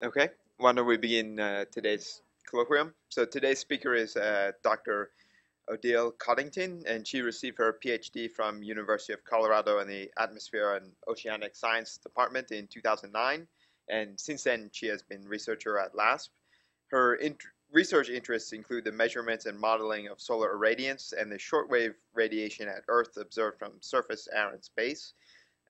Okay, why don't we begin uh, today's colloquium? So today's speaker is uh, Dr. Odele Coddington, and she received her PhD from University of Colorado in the Atmosphere and Oceanic Science Department in 2009, and since then she has been researcher at LASP. Her int research interests include the measurements and modeling of solar irradiance and the shortwave radiation at Earth observed from surface, air, and space.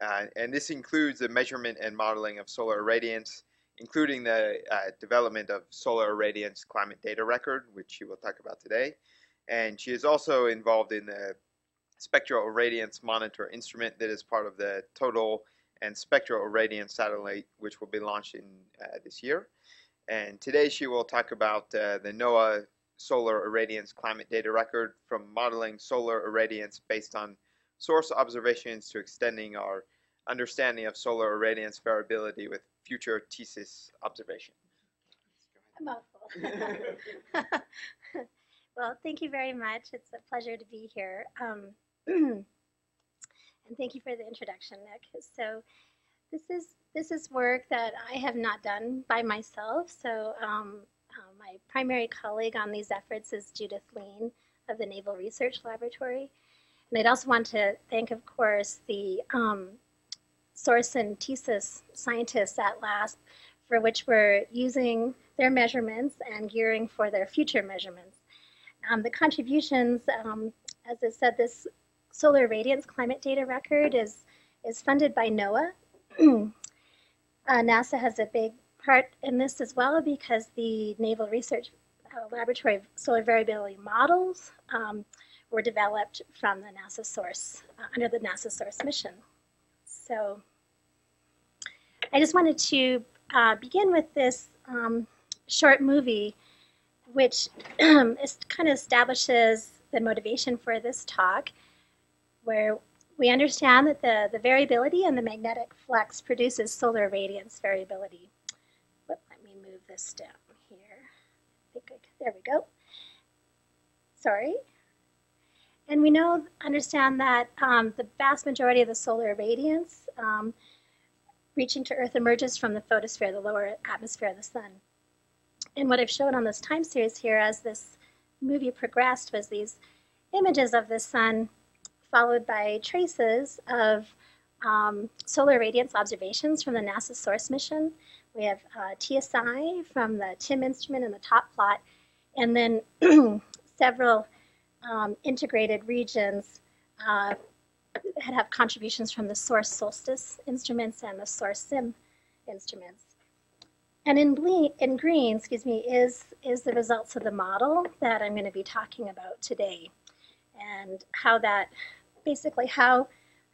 Uh, and this includes the measurement and modeling of solar irradiance, including the uh, development of solar irradiance climate data record, which she will talk about today. And she is also involved in the spectral irradiance monitor instrument that is part of the total and spectral irradiance satellite, which will be launched in uh, this year. And today she will talk about uh, the NOAA solar irradiance climate data record from modeling solar irradiance based on SORCE observations to extending our understanding of solar irradiance variability with future TSIS observation. A mouthful. well, thank you very much. It's a pleasure to be here. Um, and thank you for the introduction, Nick. So this is this is work that I have not done by myself. So um, uh, my primary colleague on these efforts is Judith Lean of the Naval Research Laboratory. And I'd also want to thank, of course, the um, SORCE and TSIS scientists at LASP for which we're using their measurements and gearing for their future measurements. Um, the contributions, um, as I said, this solar radiance climate data record is, is funded by NOAA. uh, NASA has a big part in this as well because the Naval Research uh, Laboratory Solar Variability Models um, were developed from the NASA SORCE, uh, under the NASA SORCE mission. So I just wanted to uh, begin with this um, short movie, which kind of establishes the motivation for this talk, where we understand that the, the variability in the magnetic flux produces solar radiance variability. Let me move this down here. I I, there we go. Sorry. And we know, understand that um, the vast majority of the solar radiance um, reaching to Earth emerges from the photosphere, the lower atmosphere of the sun. And what I've shown on this time series here as this movie progressed was these images of the sun followed by traces of um, solar radiance observations from the NASA SORCE mission. We have uh, TSI from the TIM instrument in the top plot, and then several um, integrated regions uh, that have contributions from the SORCE SOLSTICE instruments and the SORCE SIM instruments. And in, ble- in green, excuse me, is, is the results of the model that I'm going to be talking about today. And how that, basically how,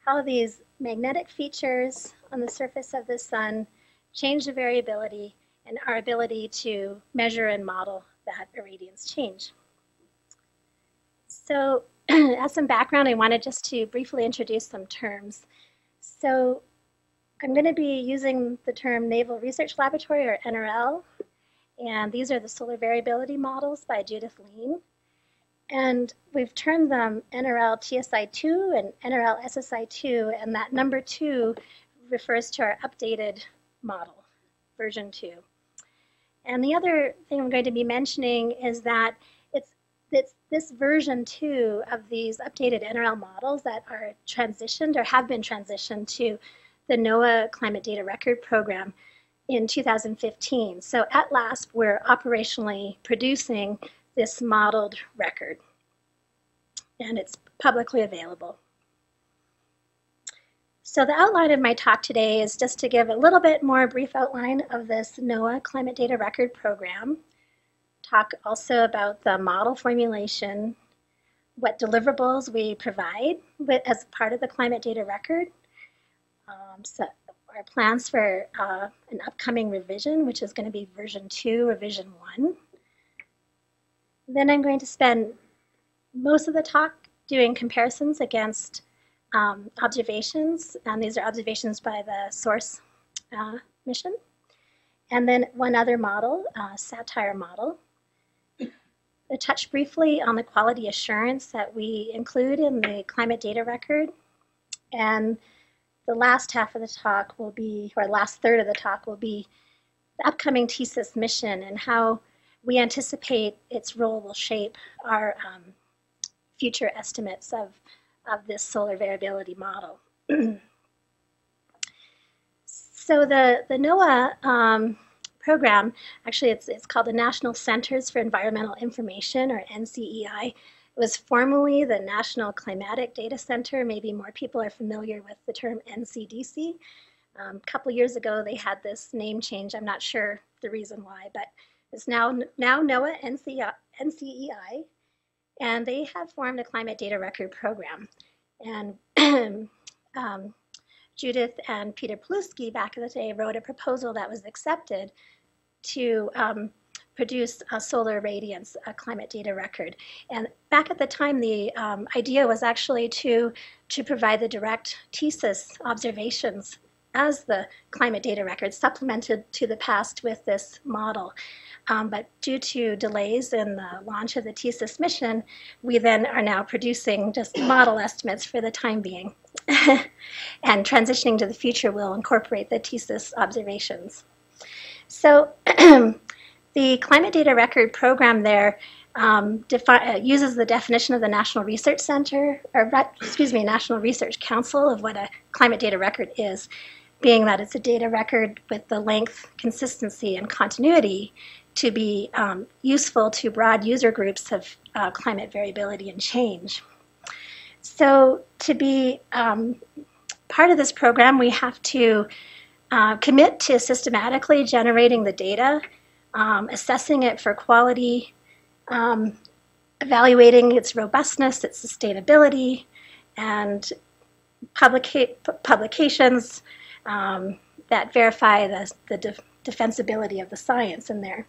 how these magnetic features on the surface of the sun change the variability and our ability to measure and model that irradiance change. So as some background, I wanted just to briefly introduce some terms. So I'm going to be using the term Naval Research Laboratory, or NRL, and these are the solar variability models by Judith Lean. And we've termed them NRL TSI2 and NRL SSI2, and that number 2 refers to our updated model, version 2. And the other thing I'm going to be mentioning is that it's this version two of these updated NRL models that are transitioned or have been transitioned to the NOAA Climate Data Record Program in 2015. So at last, we're operationally producing this modeled record, and it's publicly available. So the outline of my talk today is just to give a little bit more brief outline of this NOAA Climate Data Record Program talk also about the model formulation, what deliverables we provide with, as part of the climate data record, um, so our plans for uh, an upcoming revision, which is going to be version 2, revision 1. Then I'm going to spend most of the talk doing comparisons against um, observations, and these are observations by the SORCE uh, mission. And then one other model, uh, SATIRE model, touch briefly on the quality assurance that we include in the climate data record. And the last half of the talk will be, or last third of the talk will be the upcoming TSIS mission and how we anticipate its role will shape our um, future estimates of, of this solar variability model. so the, the NOAA um, program, actually it's, it's called the National Centers for Environmental Information, or NCEI. It was formerly the National Climatic Data Center. Maybe more people are familiar with the term NCDC. Um, a couple years ago, they had this name change. I'm not sure the reason why, but it's now, now NOAA NCEI, and they have formed a climate data record program. And um, Judith and Peter Pilewskie back in the day wrote a proposal that was accepted to um, produce a solar radiance a climate data record. And back at the time, the um, idea was actually to, to provide the direct TSIS observations as the climate data record, supplemented to the past with this model. Um, but due to delays in the launch of the TSIS mission, we then are now producing just model estimates for the time being. and transitioning to the future will incorporate the TSIS observations. So the Climate Data Record program there um, uh, uses the definition of the National Research Center, or excuse me, National Research Council of what a climate data record is, being that it's a data record with the length, consistency, and continuity to be um, useful to broad user groups of uh, climate variability and change. So to be um, part of this program, we have to uh, commit to systematically generating the data, um, assessing it for quality, um, evaluating its robustness, its sustainability, and publica publications um, that verify the, the defensibility of the science in there.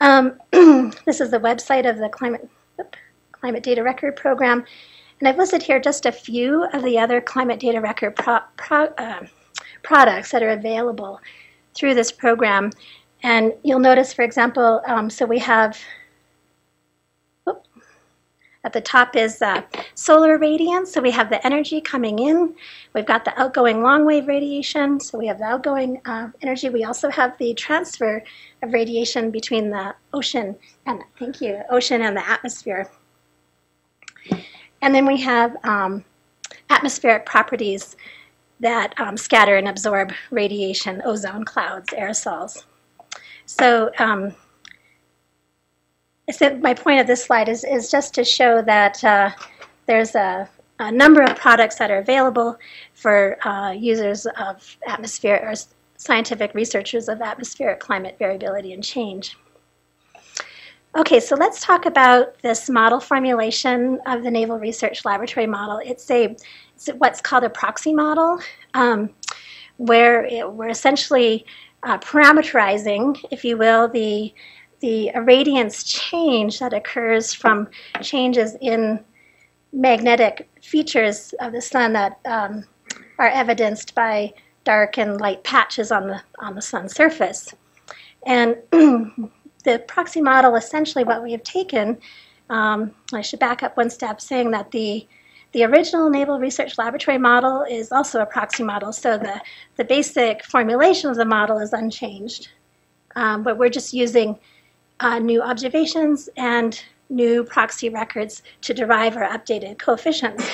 Um, this is the website of the Climate, Climate Data Record Program. And I've listed here just a few of the other climate data record pro, pro, uh, products that are available through this program. And you'll notice, for example, um, so we have at the top is uh, solar radiance, so we have the energy coming in. We've got the outgoing long wave radiation, so we have the outgoing uh, energy. We also have the transfer of radiation between the ocean and, thank you, ocean and the atmosphere. And then we have um, atmospheric properties that um, scatter and absorb radiation, ozone clouds, aerosols. So um, so my point of this slide is, is just to show that uh, there's a, a, number of products that are available for uh, users of atmosphere or scientific researchers of atmospheric climate variability and change. Okay, so let's talk about this model formulation of the Naval Research Laboratory model. It's a what's called a proxy model, um, where it, we're essentially uh, parameterizing, if you will, the the irradiance change that occurs from changes in magnetic features of the sun that um, are evidenced by dark and light patches on the on the sun's surface. And the proxy model, essentially, what we have taken, um, I should back up one step, saying that the the original Naval Research Laboratory model is also a proxy model, so the, the basic formulation of the model is unchanged. Um, but we're just using uh, new observations and new proxy records to derive our updated coefficients.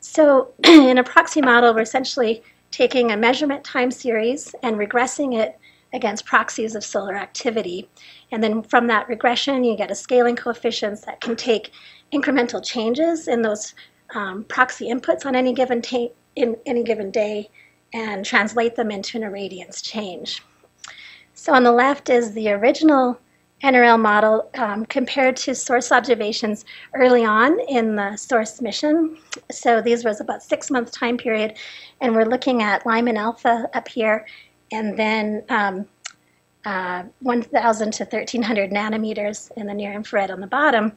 so in a proxy model, we're essentially taking a measurement time series and regressing it against proxies of solar activity. And then from that regression, you get a scaling coefficients that can take incremental changes in those um, proxy inputs on any given in any given day and translate them into an irradiance change. So on the left is the original NRL model um, compared to SORCE observations early on in the SORCE mission. So these was about six month time period, and we're looking at Lyman alpha up here, and then um, uh, 1,000 to 1,300 nanometers in the near infrared on the bottom.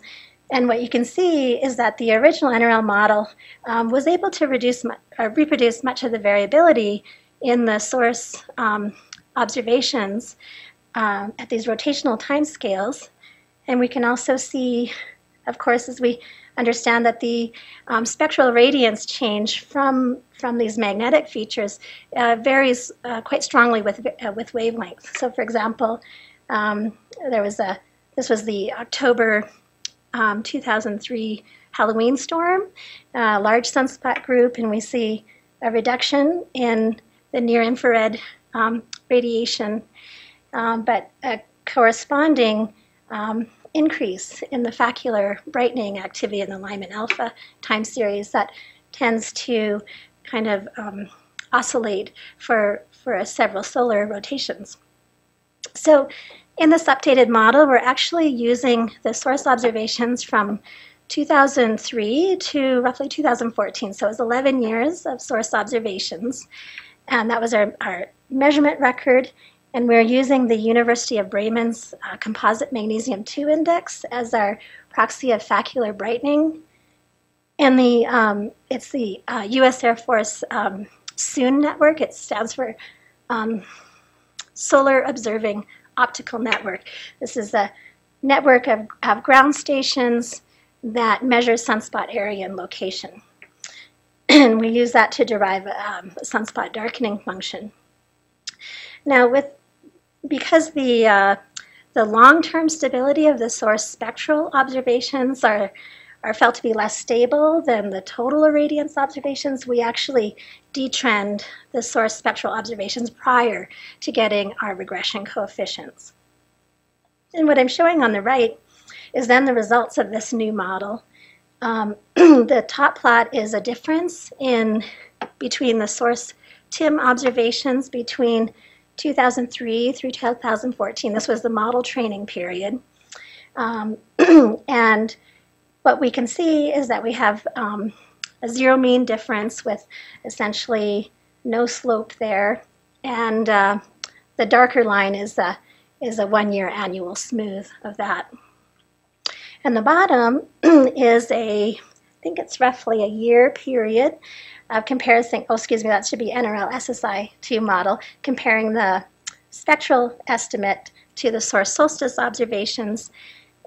And what you can see is that the original NRL model um, was able to reduce, uh, reproduce much of the variability in the SORCE um, observations um, at these rotational time scales. And we can also see of course, as we understand that the um, spectral radiance change from from these magnetic features uh, varies uh, quite strongly with uh, with wavelength. So, for example, um, there was a this was the October um, 2003 Halloween storm, a large sunspot group, and we see a reduction in the near infrared um, radiation, um, but a corresponding um, increase in the facular brightening activity in the Lyman alpha time series that tends to kind of um, oscillate for, for several solar rotations. So in this updated model, we're actually using the SORCE observations from 2003 to roughly 2014. So it was 11 years of SORCE observations. And that was our, our measurement record. And we're using the University of Bremen's uh, composite magnesium 2 index as our proxy of facular brightening. And the um, it's the uh, U.S. Air Force um, SOON network. It stands for um, Solar Observing Optical Network. This is a network of, of ground stations that measures sunspot area and location. and we use that to derive um, a sunspot darkening function. Now, with because the uh, the long-term stability of the SORCE spectral observations are are felt to be less stable than the total irradiance observations, we actually detrend the SORCE spectral observations prior to getting our regression coefficients. And what I'm showing on the right is then the results of this new model. Um, the top plot is a difference in between the SORCE TIM observations between 2003 through 2014. This was the model training period. Um, and what we can see is that we have um, a zero mean difference with essentially no slope there. And uh, the darker line is a, is a one year annual smooth of that. And the bottom is a, I think it's roughly a year period of comparison, oh, excuse me, that should be NRL SSI2 model, comparing the spectral estimate to the SORCE SOLSTICE observations.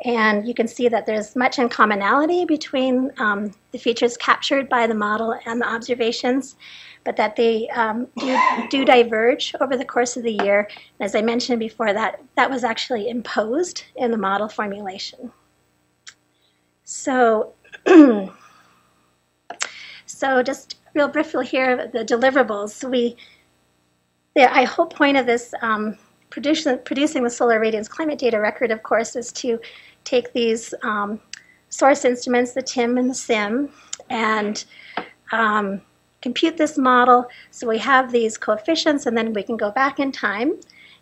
And you can see that there's much in commonality between um, the features captured by the model and the observations, but that they um, do, do, diverge over the course of the year. And as I mentioned before, that, that was actually imposed in the model formulation. So, so just real briefly here, the deliverables. We, the I whole point of this um, producing, producing the solar radiance climate data record, of course, is to take these um, SORCE instruments, the TIM and the SIM, and um, compute this model. So we have these coefficients, and then we can go back in time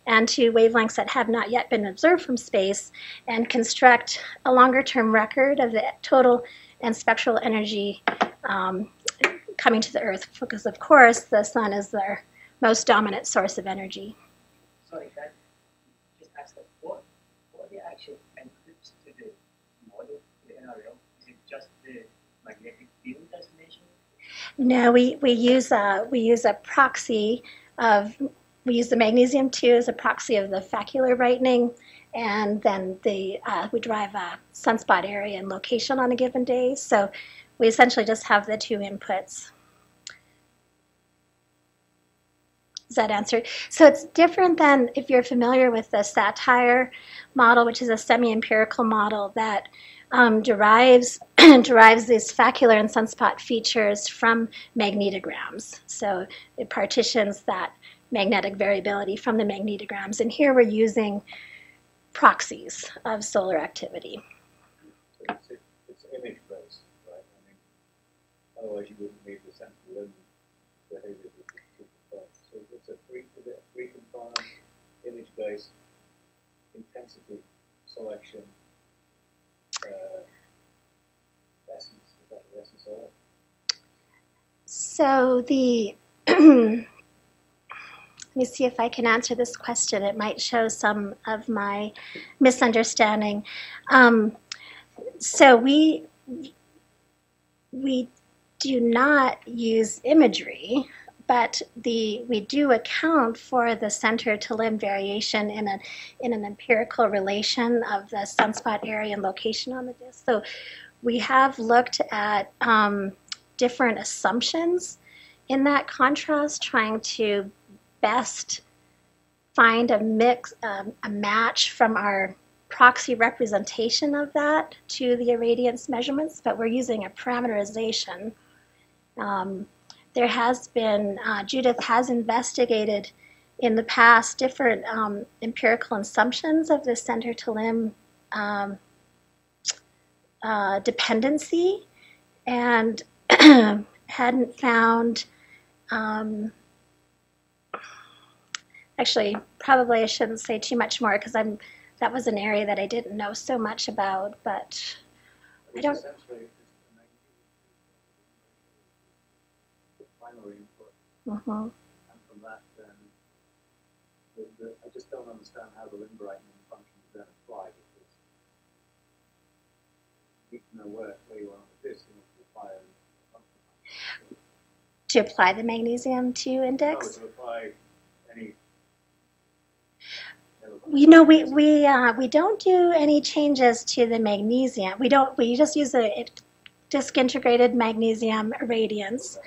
and to wavelengths that have not yet been observed from space and construct a longer term record of the total and spectral energy um, coming to the Earth because, of course, the sun is their most dominant source of energy. Sorry, just ask what, what are the actual to the model, the NRL? Is it just the magnetic field? No, we, we use a we use a proxy of we use the magnesium 2 as a proxy of the facular brightening, and then the uh, we drive a sunspot area and location on a given day. So we essentially just have the two inputs. That answer? So it's different than if you're familiar with the SATIRE model, which is a semi-empirical model that um, derives derives these facular and sunspot features from magnetograms. So it partitions that magnetic variability from the magnetograms. And here we're using proxies of solar activity. It's, it's image based, right? I mean, otherwise you wouldn't need the central limit behavior with the two components. So it's a three, a three component image intensity selection uh? So the Let me see if I can answer this question. It might show some of my misunderstanding. Um, so we we do not use imagery, but the we do account for the center to limb variation in a in an empirical relation of the sunspot area and location on the disk. So we have looked at um, different assumptions in that contrast, trying to best find a mix, um, a match from our proxy representation of that to the irradiance measurements, but we're using a parameterization. Um, there has been, uh, Judith has investigated in the past different um, empirical assumptions of the center to limb um, uh, dependency and hadn't found, um, actually, probably I shouldn't say too much more because I'm that was an area that I didn't know so much about, but I don't. Essentially, it's the magnitude the primary input, mhm. and from that, then, the, the, I just don't understand how the limb brightening function is then applied, because you need to know where, where you are on the disk in order to apply a function. to apply the magnesium to No, index. to apply any. You know, we we uh, we don't do any changes to the magnesium. We don't. We just use a disk integrated magnesium irradiance.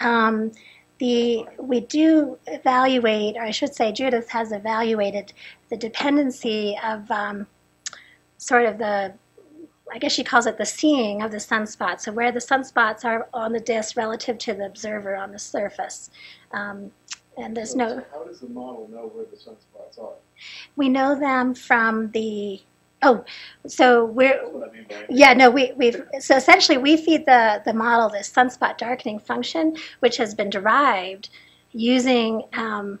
Um, the we do evaluate, or I should say, Judith has evaluated the dependency of um, sort of the. I guess she calls it the seeing of the sunspots. So where the sunspots are on the disk relative to the observer on the surface. Um, and there's So- no. How does the model know where the sunspots are? We know them from the, oh, so we're, That's what I mean by. yeah, no, we, we've, so essentially we feed the, the model this sunspot darkening function, which has been derived using um,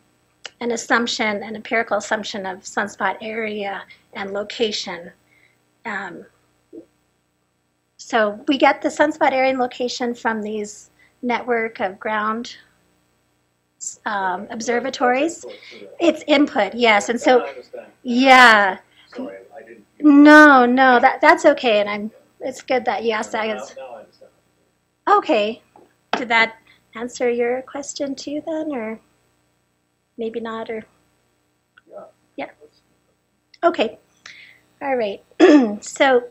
an assumption, an empirical assumption of sunspot area and location. Um, so we get the sunspot area and location from these network of ground um, observatories. It's input, yes, and so, yeah. Sorry. No, no, that that's okay, and I'm. It's good that you asked that. Now, It's- now I understand. Okay, did that answer your question too, then, or maybe not, or Yeah. Yeah. okay, all right. so,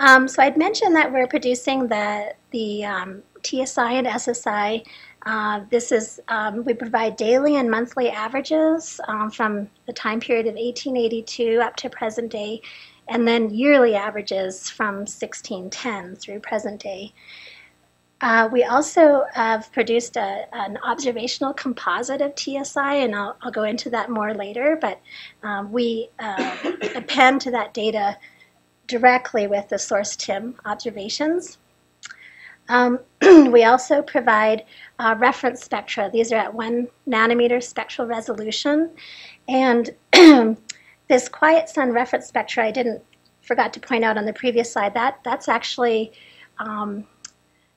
um, so I'd mentioned that we're producing the the um, TSI and SSI. Uh, this is um, we provide daily and monthly averages um, from the time period of 1882 up to present day, and then yearly averages from 1610 through present day. Uh, we also have produced a, an observational composite of TSI, and I'll, I'll go into that more later. But um, we uh, append to that data directly with the SORCE TIM observations. Um, we also provide uh, reference spectra. These are at one nanometer spectral resolution. And this quiet sun reference spectra, I didn't forgot to point out on the previous slide, that that's actually um,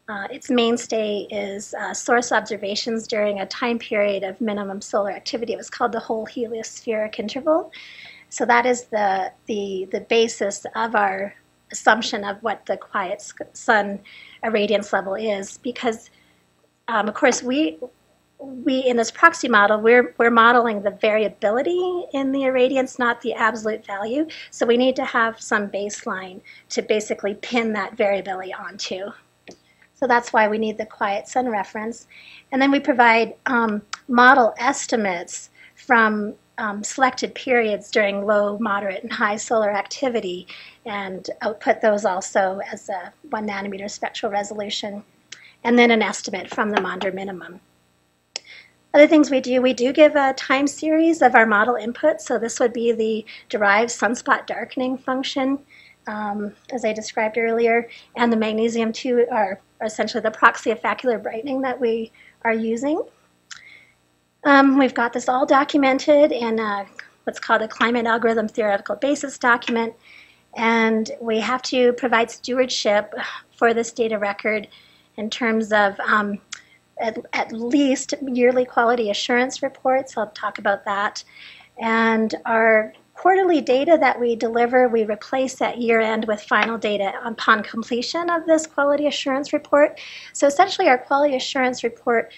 uh, its mainstay is uh, SORCE observations during a time period of minimum solar activity. It was called the whole heliospheric interval. So that is the the the basis of our assumption of what the quiet sun irradiance level is, because um, of course we we in this proxy model we're we're modeling the variability in the irradiance, not the absolute value. So we need to have some baseline to basically pin that variability onto. So that's why we need the quiet sun reference. And then we provide um, model estimates from um, selected periods during low, moderate, and high solar activity and output those also as a one nanometer spectral resolution. And then an estimate from the Maunder minimum. Other things we do, we do give a time series of our model input. So this would be the derived sunspot darkening function, um, as I described earlier, and the magnesium 2 are essentially the proxy of facular brightening that we are using. Um, we've got this all documented in a, what's called a climate algorithm theoretical basis document, and we have to provide stewardship for this data record in terms of um, at, at least yearly quality assurance reports. I'll talk about that. And our quarterly data that we deliver, we replace at year end with final data upon completion of this quality assurance report. So essentially, our quality assurance report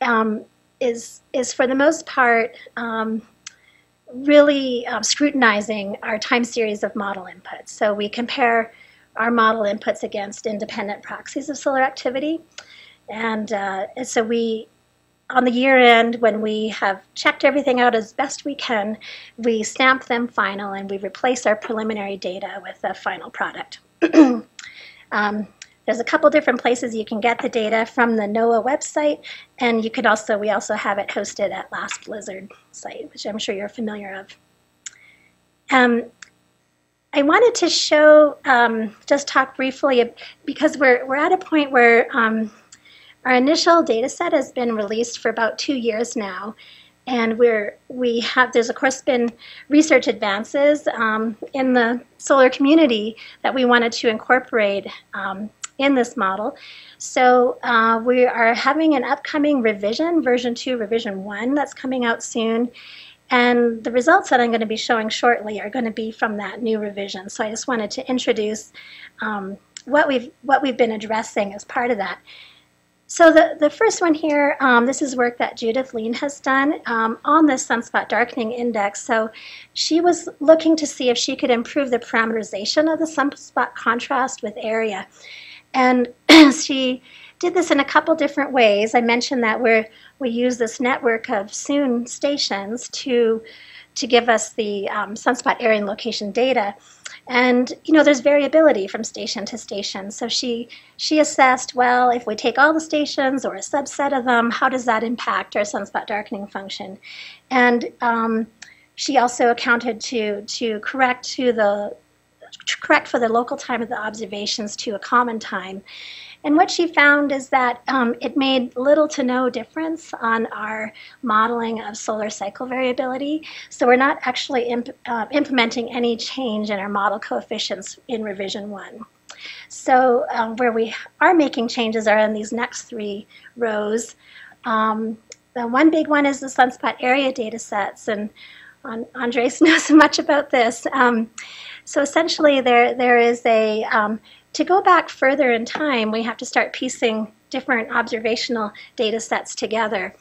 um, is is for the most part um, really um, scrutinizing our time series of model inputs. So we compare our model inputs against independent proxies of solar activity, and, uh, and so we. On the year end, when we have checked everything out as best we can, we stamp them final and we replace our preliminary data with a final product. um, there's a couple different places you can get the data from the NOAA website, and you could also we also have it hosted at LASP LISIRD site, which I'm sure you're familiar of. Um, I wanted to show, um, just talk briefly, because we're, we're at a point where um, our initial data set has been released for about two years now, and we're we have there's of course been research advances um, in the solar community that we wanted to incorporate um, in this model. So uh, we are having an upcoming revision, version 2, revision 1, that's coming out soon. And the results that I'm going to be showing shortly are going to be from that new revision. So I just wanted to introduce um, what we've what we've been addressing as part of that. So the, the first one here, um, this is work that Judith Lean has done um, on the sunspot darkening index. So she was looking to see if she could improve the parameterization of the sunspot contrast with area. And she did this in a couple different ways. I mentioned that we we use this network of SOON stations to to give us the um, sunspot area and location data. And you know, there's variability from station to station. So she she assessed, well, if we take all the stations or a subset of them, how does that impact our sunspot darkening function? And um, she also accounted to to correct to the correct for the local time of the observations to a common time. And what she found is that um, it made little to no difference on our modeling of solar cycle variability. So we're not actually imp uh, implementing any change in our model coefficients in revision one. So um, where we are making changes are in these next three rows. Um, the one big one is the sunspot area data sets, and Andres knows much about this. Um, so essentially, there there is a um, to go back further in time, we have to start piecing different observational data sets together.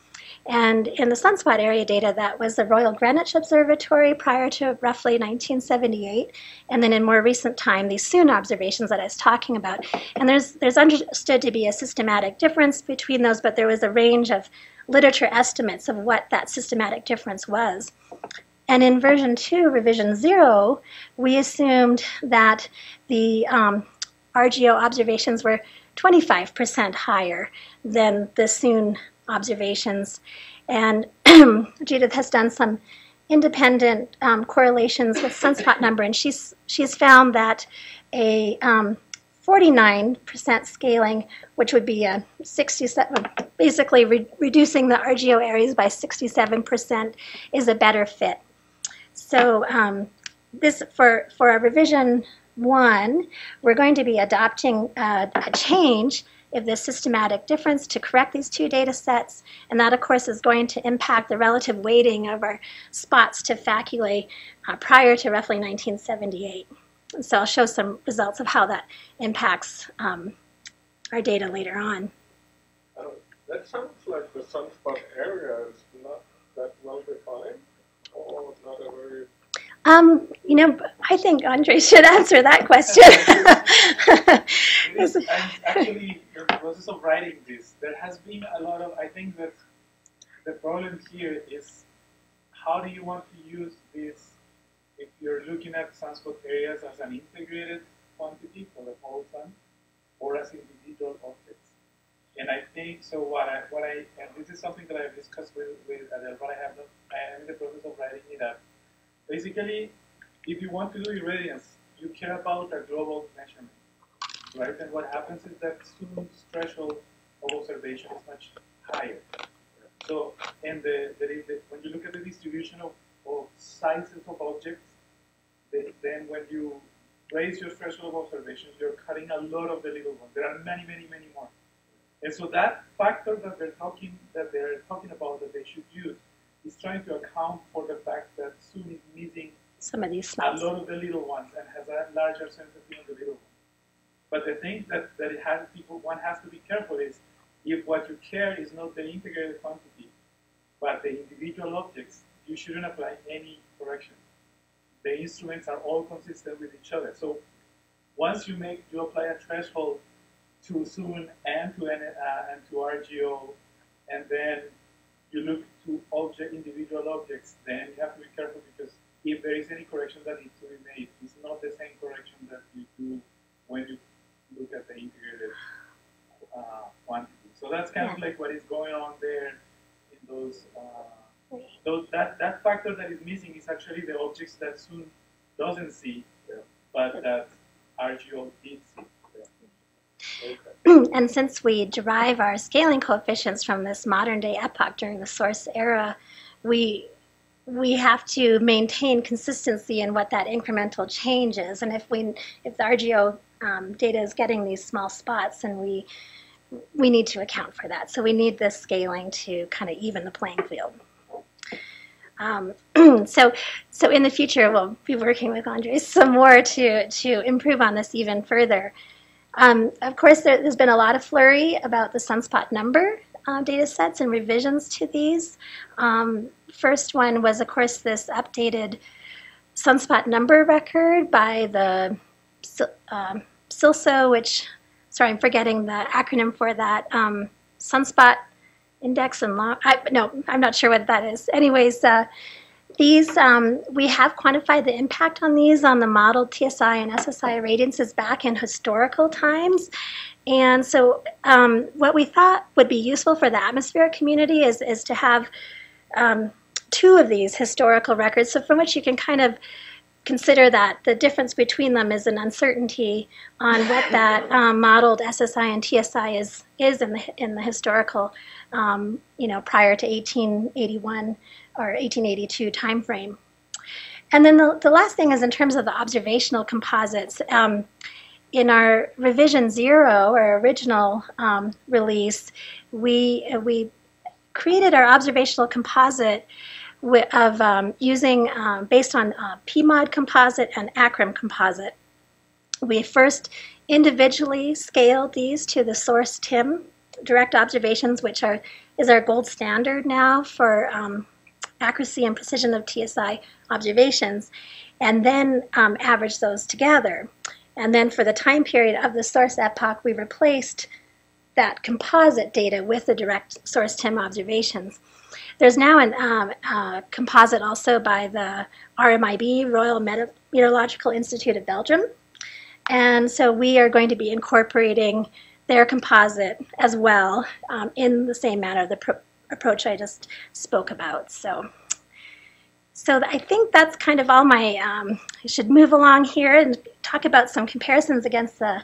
And in the sunspot area data, that was the Royal Greenwich Observatory prior to roughly 1978, and then in more recent time, these SOON observations that I was talking about. And there's there's understood to be a systematic difference between those, but there was a range of literature estimates of what that systematic difference was. And in version 2, revision 0, we assumed that the um, RGO observations were 25% higher than the SOON observations. And Judith has done some independent um, correlations with sunspot number, and she's, she's found that a 49% um, scaling, which would be a 67, basically re reducing the RGO areas by 67%, is a better fit. So um, this for for our revision one, we're going to be adopting a change of the systematic difference to correct these two data sets, and that of course is going to impact the relative weighting of our spots to faculae uh, prior to roughly 1978. So I'll show some results of how that impacts um, our data later on. Um, that sounds like the sunspot area is not that well defined. Um, you know, I think Andre should answer that question. is, actually, in the process of writing this, there has been a lot of, I think that the problem here is how do you want to use this if you're looking at sunspot areas as an integrated quantity for the whole sun or as individual objects. And I think so. What I what I and this is something that I've discussed with with Adele, but I have not. I am in the process of writing it up. Basically, if you want to do irradiance, you care about a global measurement, right? And what happens is that SOON's threshold of observation is much higher. So, and the, the, the, when you look at the distribution of, of sizes of objects, the, then when you raise your threshold of observations, you're cutting a lot of the little ones. There are many, many, many more. And so that factor that they're talking that they're talking about that they should use is trying to account for the fact that SOON is missing some of these spots. a lot of the little ones and has a larger sensitivity on the little ones. But the thing that, that it has people one has to be careful is if what you care is not the integrated quantity, but the individual objects, you shouldn't apply any correction. The instruments are all consistent with each other. So once you make you apply a threshold to SOON and to uh, and to RGO, and then you look to object individual objects, then you have to be careful because if there is any correction that needs to be made, it's not the same correction that you do when you look at the integrated uh, quantity. So that's kind of like what is going on there in those. Uh, those that, that factor that is missing is actually the objects that SOON doesn't see, but that RGO did see. And since we derive our scaling coefficients from this modern day epoch during the SORCE era, we we have to maintain consistency in what that incremental change is. And if we if the RGO um, data is getting these small spots, and we we need to account for that. So we need this scaling to kind of even the playing field. Um, so, so in the future, we'll be working with Andres some more to to improve on this even further. Um, of course, there, has been a lot of flurry about the sunspot number uh, data sets and revisions to these. Um, first one was, of course, this updated sunspot number record by the um, SILSO, which, sorry, I'm forgetting the acronym for that, um, Sunspot Index and Law. I, no, I'm not sure what that is. Anyways, uh, these, um, we have quantified the impact on these on the modeled TSI and SSI radiances back in historical times. And so, um, what we thought would be useful for the atmospheric community is, is to have um, two of these historical records, so from which you can kind of consider that the difference between them is an uncertainty on what that um, modeled SSI and TSI is is in the in the historical, um, you know, prior to 1881 or 1882 timeframe. And then the, the last thing is in terms of the observational composites. Um, in our revision zero, or original um, release, we we created our observational composite of um, using um, based on uh, PMOD composite and ACRIM composite. We first individually scaled these to the SORCE TIM direct observations, which are is our gold standard now for um, accuracy and precision of TSI observations, and then um, average those together. And then for the time period of the SORCE epoch, we replaced that composite data with the direct SORCE TIM observations. There's now a um, uh, composite also by the RMIB, Royal Meteorological Institute of Belgium. And so we are going to be incorporating their composite as well um, in the same manner, the approach I just spoke about. So, so I think that's kind of all my, um, I should move along here and talk about some comparisons against the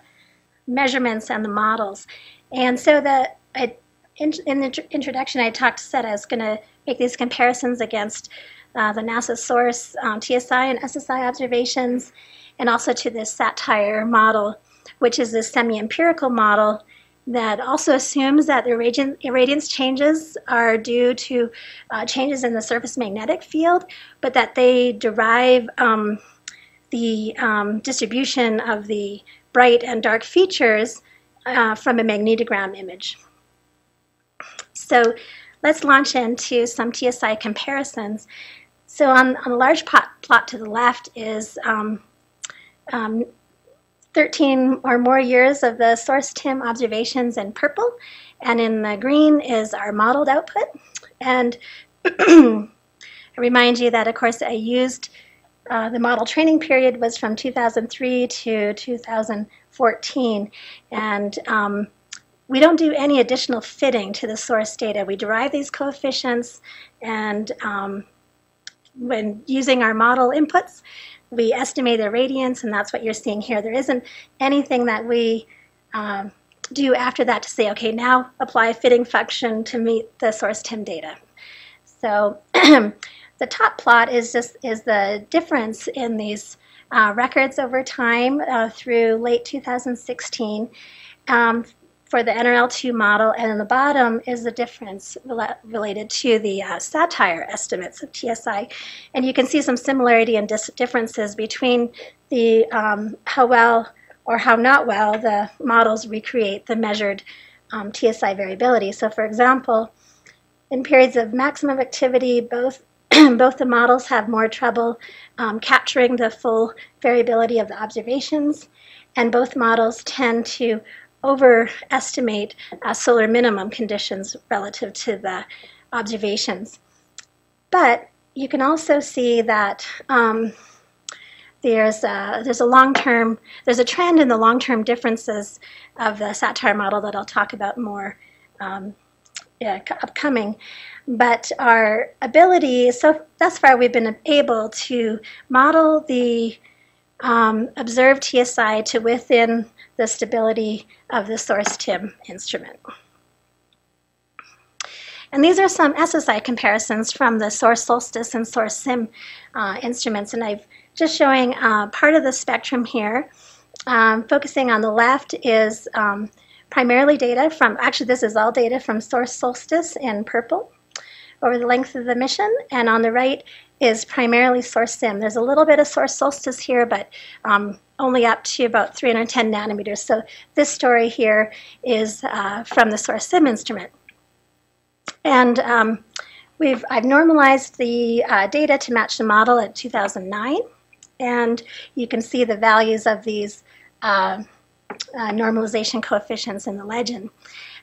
measurements and the models. And so the, I, in, in the tr- introduction, I talked, said I was going to make these comparisons against uh, the NASA SORCE um, TSI and SSI observations, and also to this SATIRE model, which is this semi-empirical model that also assumes that the irradiance, changes are due to uh, changes in the surface magnetic field, but that they derive um, the um, distribution of the bright and dark features uh, from a magnetogram image. So let's launch into some TSI comparisons. So on, on the large plot, plot to the left is um, um, 13 or more years of the SORCE TIM observations in purple, and in the green is our modeled output. And I remind you that, of course, I used uh, the model training period was from 2003 to 2014, and um, we don't do any additional fitting to the SORCE data. We derive these coefficients, and um, when using our model inputs, we estimate the radiance, and that's what you're seeing here. There isn't anything that we um, do after that to say, okay, now apply a fitting function to meet the SORCE TIM data. So the top plot is just is the difference in these uh, records over time uh, through late 2016 um, for the NRL2 model, and in the bottom is the difference rela- related to the uh, SATIRE estimates of TSI. And you can see some similarity and dis- differences between the um, how well or how not well the models recreate the measured um, TSI variability. So, for example, in periods of maximum activity, both both the models have more trouble um, capturing the full variability of the observations, and both models tend to overestimate uh, solar minimum conditions relative to the observations. But you can also see that um, there's a, there's a long-term there's a trend in the long-term differences of the SATIRE model that I'll talk about more um, yeah, upcoming. But our ability, so thus far we've been able to model the um, observed TSI to within the stability of the SORCE TIM instrument. And these are some SSI comparisons from the SORCE SOLSTICE and SORCE SIM uh, instruments. And I'm just showing uh, part of the spectrum here. Um, focusing on the left is um, primarily data from, actually this is all data from SORCE SOLSTICE in purple over the length of the mission. And on the right is primarily SORCE SIM. There's a little bit of SORCE SOLSTICE here, but um, only up to about 310 nanometers. So this story here is uh, from the SORCE SIM instrument. And um, we've, I've normalized the uh, data to match the model at 2009. And you can see the values of these uh, uh, normalization coefficients in the legend.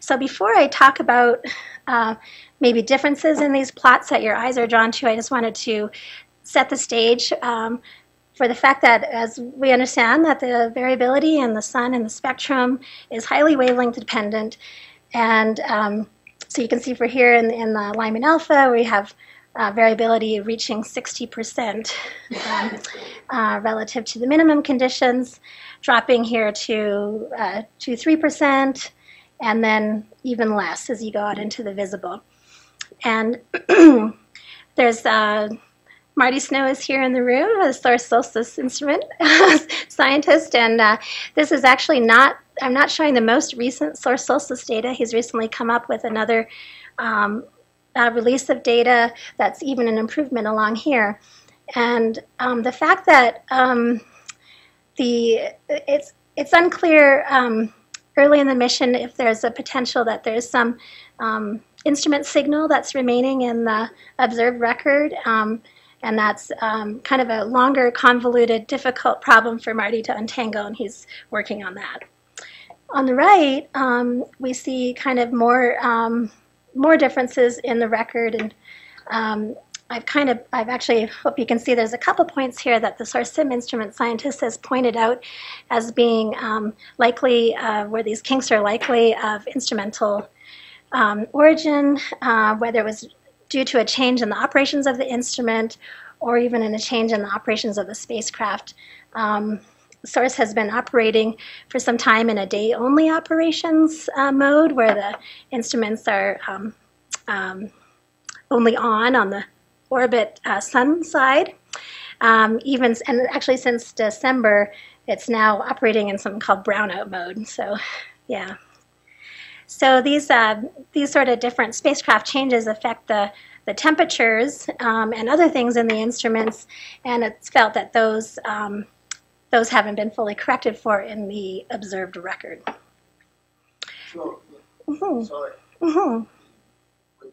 So before I talk about uh, maybe differences in these plots that your eyes are drawn to, I just wanted to set the stage um, for the fact that as we understand that the variability in the sun and the spectrum is highly wavelength dependent. And um, so you can see for here in, in the Lyman alpha, we have uh, variability reaching 60% um, uh, relative to the minimum conditions, dropping here to, uh, to 3%, and then even less as you go out into the visible. And there's uh, Marty Snow is here in the room, a SORCE SOLSTICE instrument scientist, and uh, this is actually not, I'm not showing the most recent SORCE SOLSTICE data. He's recently come up with another um, uh, release of data that's even an improvement along here. And um, the fact that um, the it's it's unclear um, early in the mission if there's a potential that there's some um, instrument signal that's remaining in the observed record. Um, and that's um, kind of a longer, convoluted, difficult problem for Marty to untangle, and he's working on that. On the right, we see kind of more more differences in the record and um, I've kind of, I've actually, hope you can see there's a couple points here that the SORCE SIM instrument scientist has pointed out as being um, likely, uh, where these kinks are likely of instrumental um, origin, uh, whether it was due to a change in the operations of the instrument or even in a change in the operations of the spacecraft. Um, SORCE has been operating for some time in a day-only operations uh, mode where the instruments are um, um, only on on the orbit uh, sun side. Um, even and actually since December, it's now operating in something called brownout mode. So, yeah. So these uh, these sort of different spacecraft changes affect the the temperatures um, and other things in the instruments, and it's felt that those um, those haven't been fully corrected for in the observed record. So, Mhm. sorry, Mhm. with,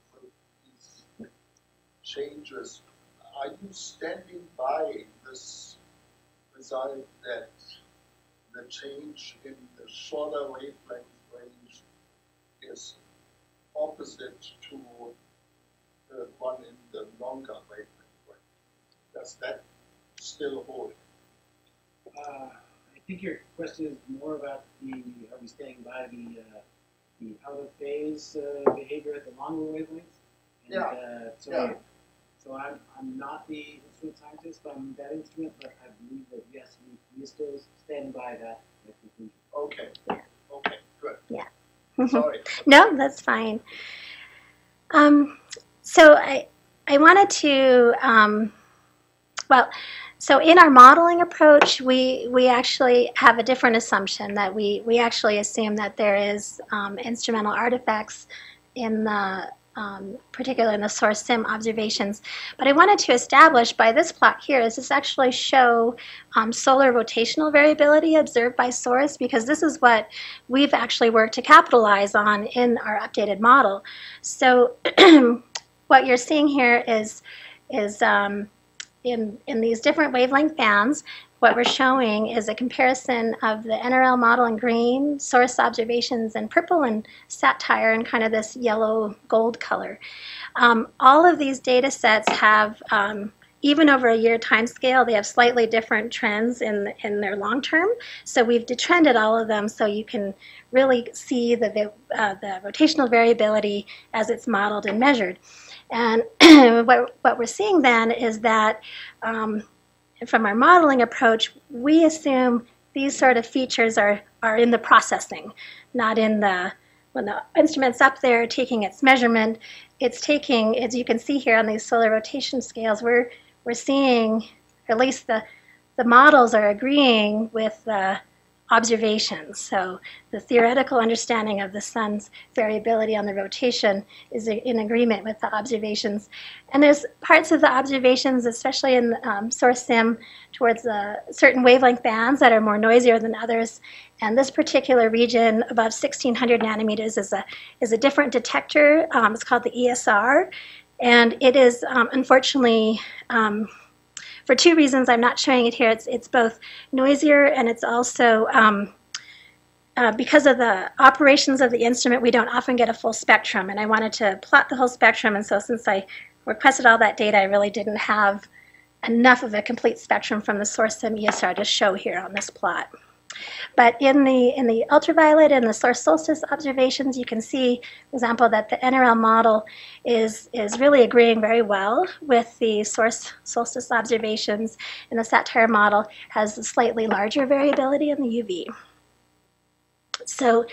changes, are you standing by this result that the change in the shorter wavelength is opposite to the one in the longer wavelength range? Does that still hold? Uh, I think your question is more about the, are we staying by the, uh, the out of phase uh, behavior at the longer wavelengths? And, Yeah. Uh, so, Yeah. so I'm, I'm not the instrument scientist on that instrument, but I believe that yes, we, we still stand by that, that conclusion. Okay, okay, good. Mhm. Sorry. No, that's fine. Um, so I, I wanted to, um, well, so in our modeling approach, we, we actually have a different assumption that we, we actually assume that there is um, instrumental artifacts in the um, particularly in the SORCE SIM observations. But I wanted to establish by this plot here is this actually show um, solar rotational variability observed by SORCE because this is what we've actually worked to capitalize on in our updated model. So what you're seeing here is is um, in, in these different wavelength bands, what we're showing is a comparison of the NRL model in green, SORCE observations in purple, and SATIRE in kind of this yellow gold color. Um, all of these data sets have, um, even over a year time scale, they have slightly different trends in, in their long term. So we've detrended all of them so you can really see the, uh, the rotational variability as it's modeled and measured. And what, what we're seeing then is that um, from our modeling approach, we assume these sort of features are, are in the processing, not in the, when the instrument's up there taking its measurement, it's taking, as you can see here on these solar rotation scales, we're, we're seeing, or at least the, the models are agreeing with the observations. So the theoretical understanding of the sun's variability on the rotation is in agreement with the observations. And there's parts of the observations, especially in um, SORCE SIM, towards certain wavelength bands that are more noisier than others. And this particular region above 1600 nanometers is a, is a different detector. Um, it's called the ESR. And it is um, unfortunately um, for two reasons. I'm not showing it here. It's, it's both noisier and it's also, um, uh, because of the operations of the instrument, we don't often get a full spectrum. And I wanted to plot the whole spectrum. And so since I requested all that data, I really didn't have enough of a complete spectrum from the SORCE SIM ESR to show here on this plot. But in the, in the ultraviolet and the SORCE SOLSTICE observations, you can see, for example, that the NRL model is, is really agreeing very well with the SORCE SOLSTICE observations, and the SATIRE model has a slightly larger variability in the UV. So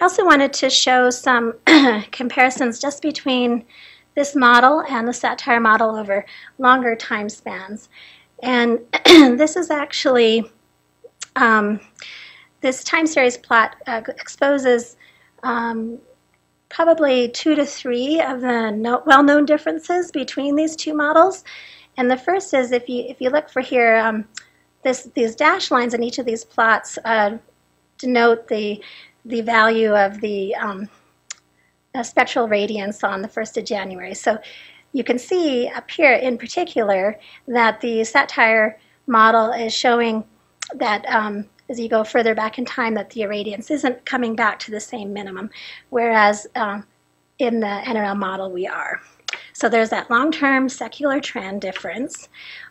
I also wanted to show some comparisons just between this model and the SATIRE model over longer time spans. And this is actually um, this time series plot uh, exposes um, probably two to three of the no, well-known differences between these two models. And the first is if you if you look for here, um, this these dash lines in each of these plots uh, denote the the value of the um, spectral radiance on the 1st of January. So you can see up here in particular that the SATIRE model is showing that um, as you go further back in time that the irradiance isn't coming back to the same minimum, whereas um, in the NRL model we are. So there's that long-term secular trend difference.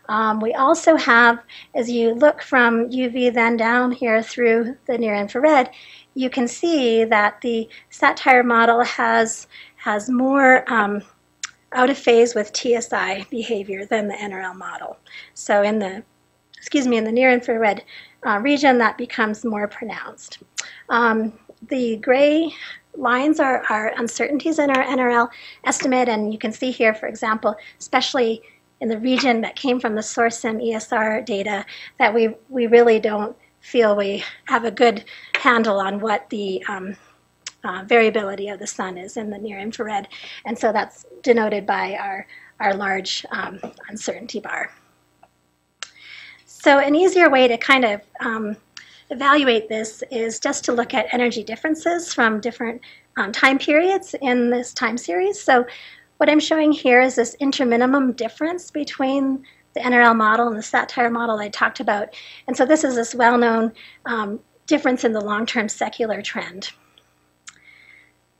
Um, we also have, as you look from UV then down here through the near infrared, you can see that the SATIRE model has, has more um, out of phase with TSI behavior than the NRL model. So in the excuse me, in the near infrared uh, region, that becomes more pronounced. Um, the gray lines are, are uncertainties in our NRL estimate, and you can see here, for example, especially in the region that came from the SORCE ESR data, that we, we really don't feel we have a good handle on what the um, uh, variability of the sun is in the near infrared. And so that's denoted by our, our large um, uncertainty bar. So an easier way to kind of um, evaluate this is just to look at energy differences from different um, time periods in this time series. So what I'm showing here is this interminimum difference between the NRL model and the SATIRE model I talked about. And so this is this well-known um, difference in the long-term secular trend.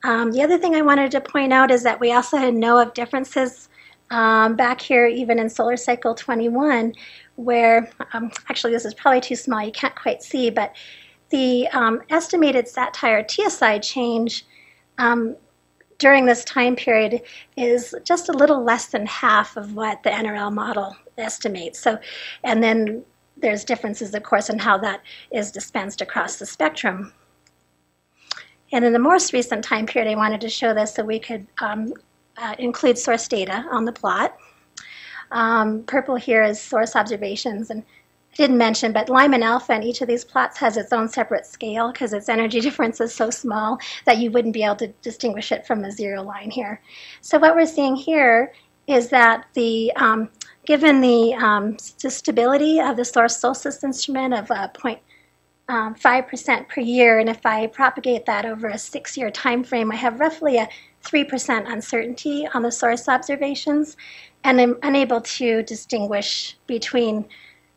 Um, the other thing I wanted to point out is that we also know of differences um, back here even in solar cycle 21 where, um, actually this is probably too small, you can't quite see, but the um, estimated SATIRE TSI change um, during this time period is just a little less than half of what the NRL model estimates. So, and then there's differences, of course, in how that is dispensed across the spectrum. And in the most recent time period, I wanted to show this so we could um, uh, include SORCE data on the plot. Um, purple here is SORCE observations, and I didn't mention, but Lyman alpha in each of these plots has its own separate scale because its energy difference is so small that you wouldn't be able to distinguish it from a zero line here. So what we're seeing here is that the um, given the, um, the stability of the SORCE SOLSTICE instrument of uh, 0.5% um, per year, and if I propagate that over a six-year time frame, I have roughly a 3% uncertainty on the SORCE observations, and I'm unable to distinguish between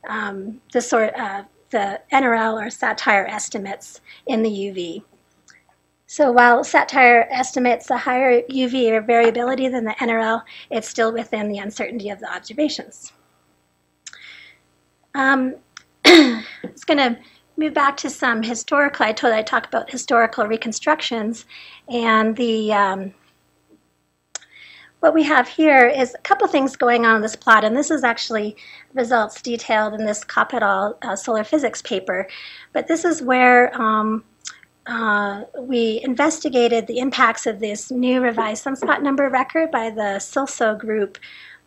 um, the sort uh, the NRL or SATIRE estimates in the UV. So while SATIRE estimates a higher UV variability than the NRL, it's still within the uncertainty of the observations. Um, it's going to move back to some historical. I told I talk about historical reconstructions, and the um, what we have here is a couple things going on in this plot, and this is actually results detailed in this Kopp. Uh, solar physics paper. But this is where um, uh, we investigated the impacts of this new revised sunspot number record by the SILSO group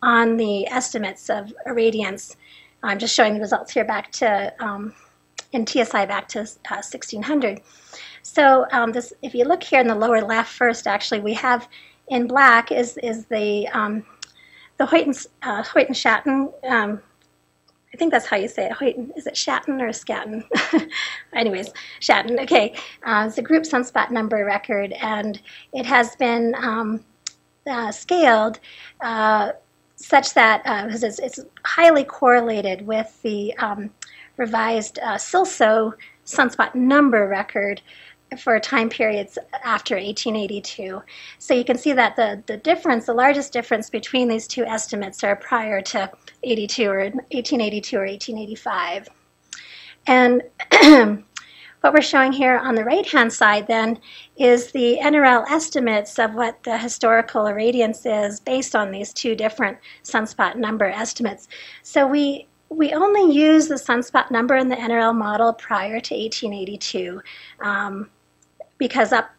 on the estimates of irradiance. I'm just showing the results here back to um, in TSI back to uh, 1600. So um, this, if you look here in the lower left first, actually we have in black is is the um, the Hoyten uh, Schatten. Um, I think that's how you say it. Hoyten is it Schatten or Skatten? Anyways, Schatten. Okay, uh, it's a group sunspot number record, and it has been um, uh, scaled. Uh, such that uh, it's, it's, highly correlated with the um, revised uh, SILSO sunspot number record, for time periods after 1882. So you can see that the, the difference, the largest difference between these two estimates are prior to 82 or 1882 or 1885. And what we're showing here on the right-hand side then is the NRL estimates of what the historical irradiance is based on these two different sunspot number estimates. So we we only use the sunspot number in the NRL model prior to 1882. Um, because up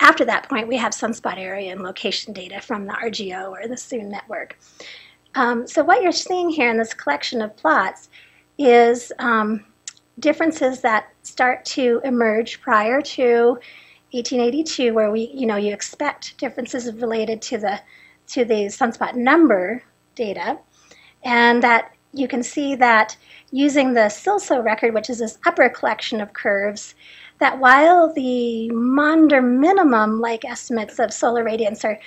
after that point, we have sunspot area and location data from the RGO or the SOON network. Um, so what you're seeing here in this collection of plots is um, differences that start to emerge prior to 1882, where we, you know, you expect differences related to the to the sunspot number data, and that you can see that using the SILSO record, which is this upper collection of curves, that while the Maunder minimum like estimates of solar radiance are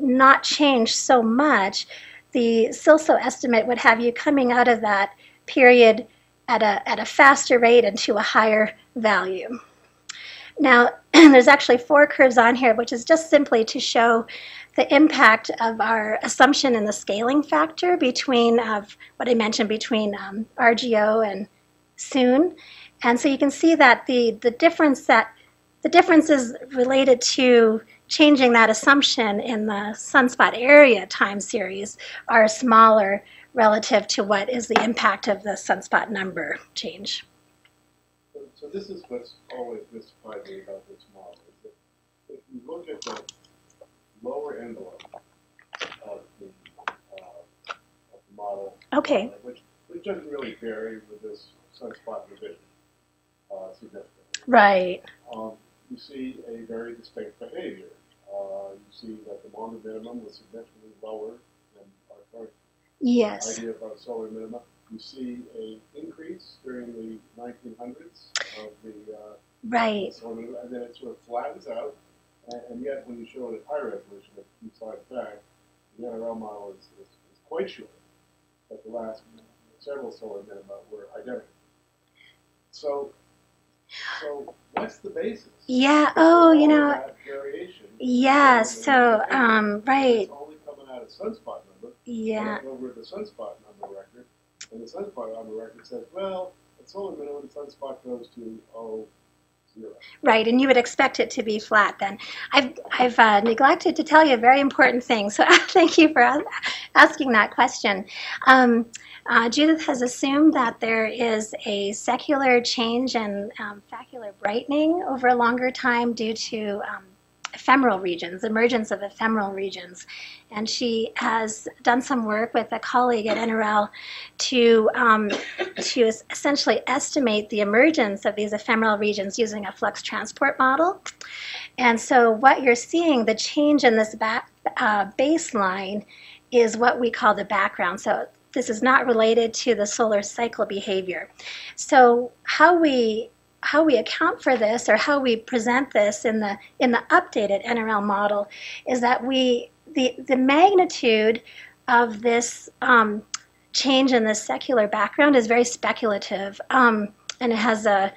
not changed so much, the SILSO estimate would have you coming out of that period at a, at a faster rate and to a higher value. Now, there's actually four curves on here, which is just simply to show the impact of our assumption and the scaling factor between of what I mentioned between um, RGO and SOON. And so you can see that the, the difference that the differences related to changing that assumption in the sunspot area time series are smaller relative to what is the impact of the sunspot number change. So, this is what's always mystified me about this model. Is that if you look at the lower envelope of the, uh, of the model, okay. Uh, which, which doesn't really vary with this sunspot revision, uh, significantly. Right. Um, you see a very distinct behavior. Uh, you see that the Maunder minimum was significantly lower than our current yes. idea about solar minima. You see a increase during the 1900s of the uh, right. and then it sort of flattens out. And, and yet, when you show it at high resolution, a few slides back, the NRL model is, is, is quite sure that the last several solar minima were identical. So so what's the basis? Yeah. Oh, you know. variation. Yeah. So, um, right. It's only coming out of sunspot number. Yeah. Over the sunspot number and the sunspot number record says, well, at solar minimum, sunspot goes to oh. Zero. Right, and you would expect it to be flat then. I've, I've uh, neglected to tell you a very important thing, so thank you for asking that question. Um, uh, Judith has assumed that there is a secular change in um, facular brightening over a longer time due to um, ephemeral regions, emergence of ephemeral regions. And she has done some work with a colleague at NRL to, um, to essentially estimate the emergence of these ephemeral regions using a flux transport model. And so what you're seeing, the change in this back, uh, baseline is what we call the background. So this is not related to the solar cycle behavior. So how we how we account for this or how we present this in the in the updated NRL model is that we the the magnitude of this um, change in the secular background is very speculative. Um, and it has a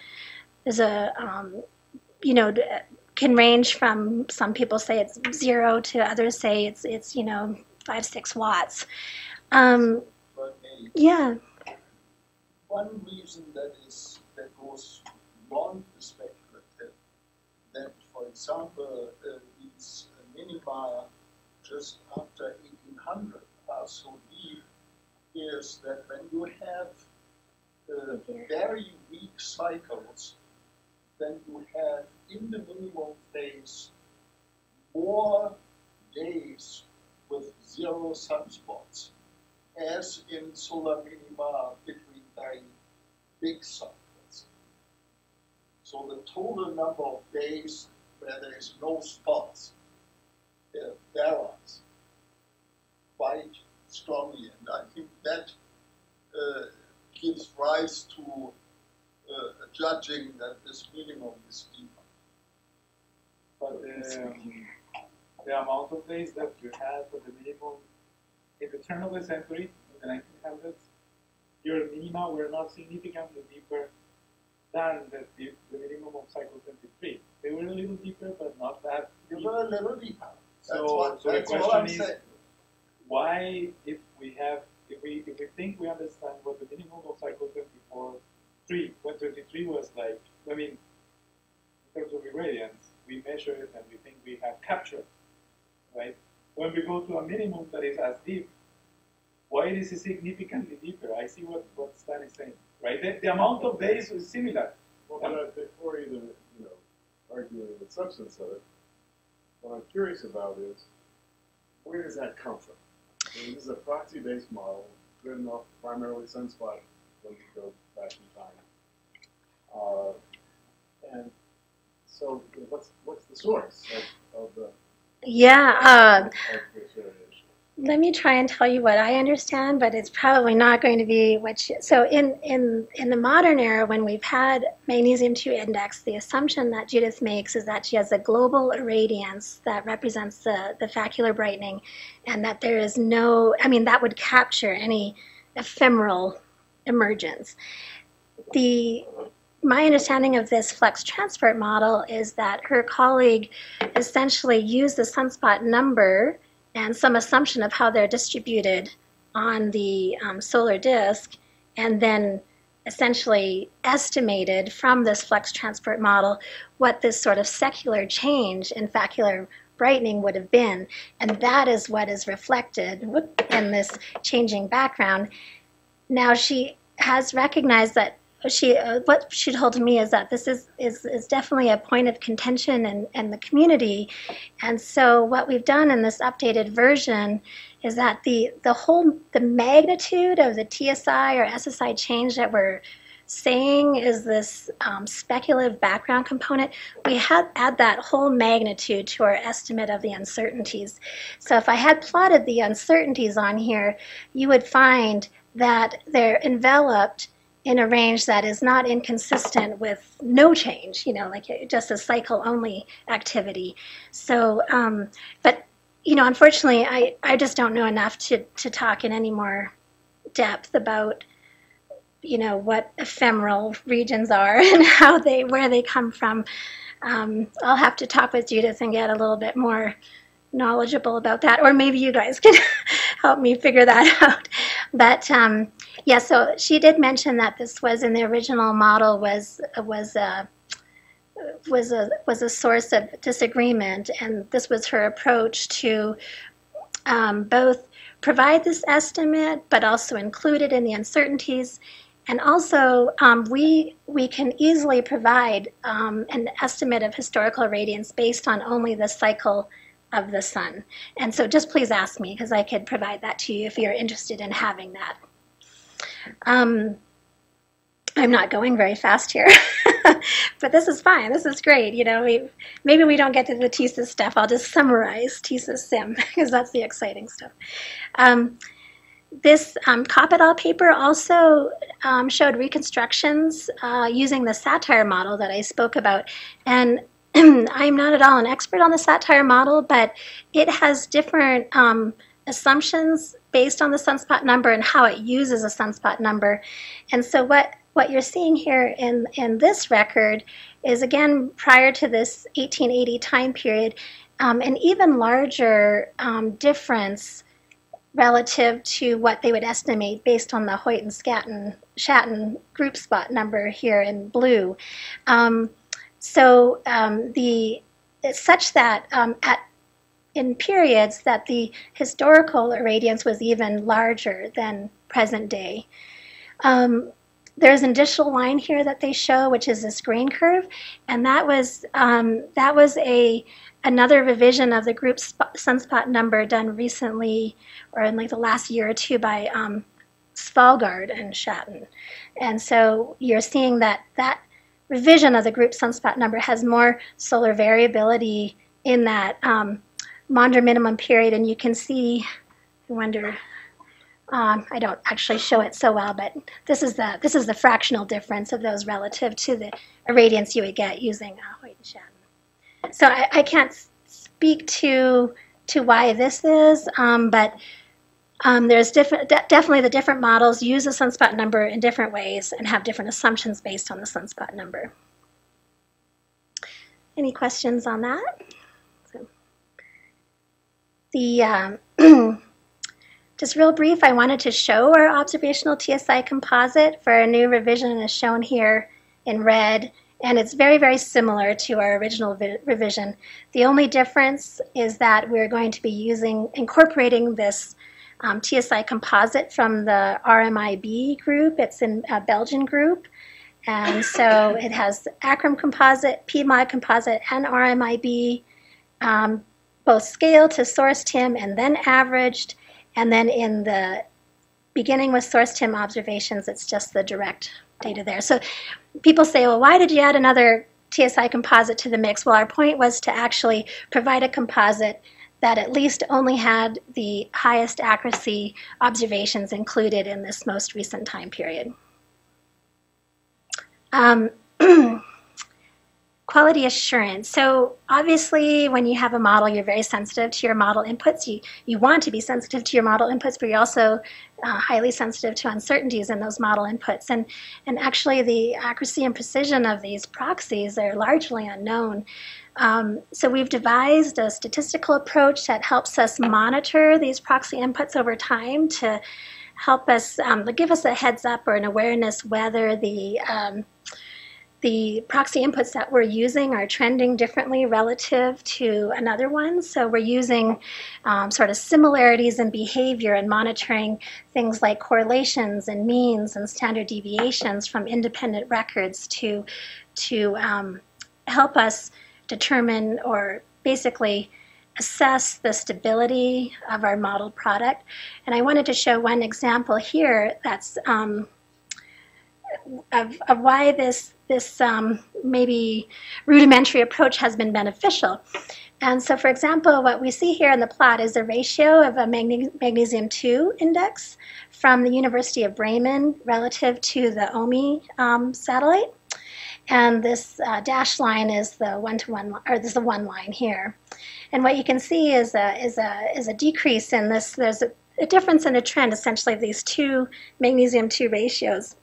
is a um, you know can range from some people say it's zero to others say it's it's you know five six watts. Um, yeah. one reason that is the speculative that for example uh, these minima just after 1800 are so deep is that when you have uh, very weak cycles then you have in the minimum phase more days with zero sunspots, as in solar minima between very big cycles. So the total number of days where there is no spots uh, varies quite strongly, and I think that uh, gives rise to uh, judging that this minimum is deeper. But um, the amount of days that you had for the minimum in the turn of the century, in the 1900s, your minima were not significantly deeper than the, the, the minimum of cycle 23. They were a little deeper, but not that They deep. were a little deeper. That's So, what, so the that's all I'm question is, saying. why, if we have, if we if we think we understand what the minimum of cycle 24, 3, when 23 was like, I mean, in terms of irradiance, we measure it and we think we have captured, right? When we go to a minimum that is as deep, why it is significantly deeper? I see what, what Stan is saying, right? The, the amount of days is similar. Well, but I, before even, you know, arguing the substance of it, what I'm curious about is, where does that come from? I mean, this is a proxy-based model, driven off primarily sunspot when we go back in time. Uh, and so, what's what's the source of, of the yeah uh, of this variation? Let me try and tell you what I understand, but it's probably not going to be what you, so in, in, in the modern era when we've had magnesium 2 index, the assumption that Judith makes is that she has a global irradiance that represents the, the facular brightening and that there is no, I mean, that would capture any ephemeral emergence. The my understanding of this flux transport model is that her colleague essentially used the sunspot number and some assumption of how they're distributed on the um, solar disk, and then essentially estimated from this flux transport model what this sort of secular change in facular brightening would have been. And that is what is reflected in this changing background. Now, she has recognized that she uh, what she told me is that this is, is is definitely a point of contention in, in the community and so what we've done in this updated version is that the the whole the magnitude of the TSI or SSI change that we're saying is this um, speculative background component, we had add that whole magnitude to our estimate of the uncertainties. So if I had plotted the uncertainties on here, you would find that they're enveloped in a range that is not inconsistent with no change, you know, like just a cycle only activity. So, um, but, you know, unfortunately, I, I just don't know enough to, to talk in any more depth about, you know, what ephemeral regions are and how they, where they come from. Um, I'll have to talk with Judith and get a little bit more knowledgeable about that, or maybe you guys can help me figure that out. But um, yeah, so she did mention that this was in the original model was was a was a was a source of disagreement, and this was her approach to um, both provide this estimate, but also include it in the uncertainties. And also, um, we, we can easily provide um, an estimate of historical radiance based on only the cycle of the sun. And so just please ask me because I could provide that to you if you're interested in having that. Um, I'm not going very fast here, but this is fine. This is great. You know, we, maybe we don't get to the TSIS stuff. I'll just summarize TSIS sim because that's the exciting stuff. Um, this um, Kopp paper also um, showed reconstructions uh, using the SATIRE model that I spoke about. And I'm not at all an expert on the SATIRE model, but it has different um, assumptions based on the sunspot number and how it uses a sunspot number. And so what, what you're seeing here in, in this record is, again, prior to this 1880 time period, um, an even larger um, difference relative to what they would estimate based on the Hoyt and Scatton, Schatten group spot number here in blue. Um, so um, the such that um, at in periods that the historical irradiance was even larger than present day. Um, there's an additional line here that they show, which is this grain curve, and that was um, that was a another revision of the group sunspot number done recently, or in like the last year or two, by um, Svalgaard and Schatten. And so you're seeing that that revision of the group sunspot number has more solar variability in that um, Maunder minimum period, and you can see, I wonder, um, I don't actually show it so well, but this is the this is the fractional difference of those relative to the irradiance you would get using uh, Hoyt and Schatten so I, I, can't speak to to why this is, um, but um, there's different, de definitely the different models use a sunspot number in different ways and have different assumptions based on the sunspot number. Any questions on that? The um, just real brief, I wanted to show our observational TSI composite for a new revision as shown here in red and it's very, very similar to our original revision. The only difference is that we're going to be using, incorporating this um, TSI composite from the RMIB group. It's in a Belgian group. And so it has Acrim composite, PMOD composite, and RMIB, um, both scaled to SORCE TIM and then averaged. And then in the beginning with SORCE TIM observations, it's just the direct data there. So people say, well, why did you add another TSI composite to the mix? Well, our point was to actually provide a composite that at least only had the highest accuracy observations included in this most recent time period. Um, quality assurance. So obviously, when you have a model, you're very sensitive to your model inputs. You, you want to be sensitive to your model inputs, but you're also uh, highly sensitive to uncertainties in those model inputs. And, and actually, the accuracy and precision of these proxies are largely unknown. Um, so we've devised a statistical approach that helps us monitor these proxy inputs over time to help us, um, give us a heads up or an awareness whether the um, the proxy inputs that we're using are trending differently relative to another one. So we're using um, sort of similarities in behavior and monitoring things like correlations and means and standard deviations from independent records to, to um, help us determine or basically assess the stability of our model product. And I wanted to show one example here that's um, of, of why this this um, maybe rudimentary approach has been beneficial. And so, for example, what we see here in the plot is a ratio of a magne magnesium 2 index from the University of Bremen relative to the OMI um, satellite. And this uh, dashed line is the one-to-one, -one, or this is the one line here. And what you can see is a, is a, is a decrease in this. There's a, a difference in a trend, essentially, of these two magnesium 2 ratios.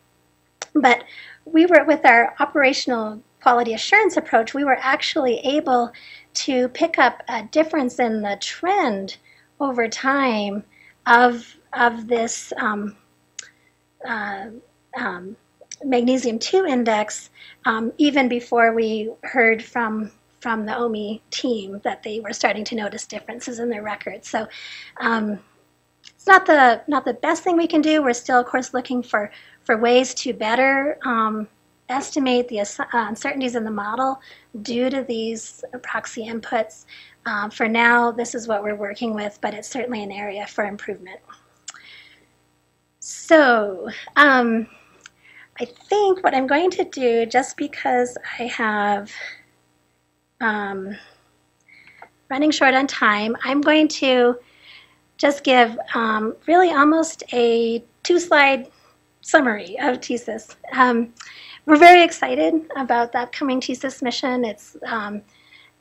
But we were with our operational quality assurance approach, we were actually able to pick up a difference in the trend over time of of this um, uh, um, magnesium 2 index um, even before we heard from from the OMI team that they were starting to notice differences in their records. So um, it's not the not the best thing we can do. We're still, of course, looking for for ways to better um, estimate the uh, uncertainties in the model due to these proxy inputs. Um, for now, this is what we're working with, but it's certainly an area for improvement. So, um, I think what I'm going to do, just because I have um, running short on time, I'm going to just give um, really almost a two-slide summary of TSIS. Um, we're very excited about the upcoming TSIS mission. It's um,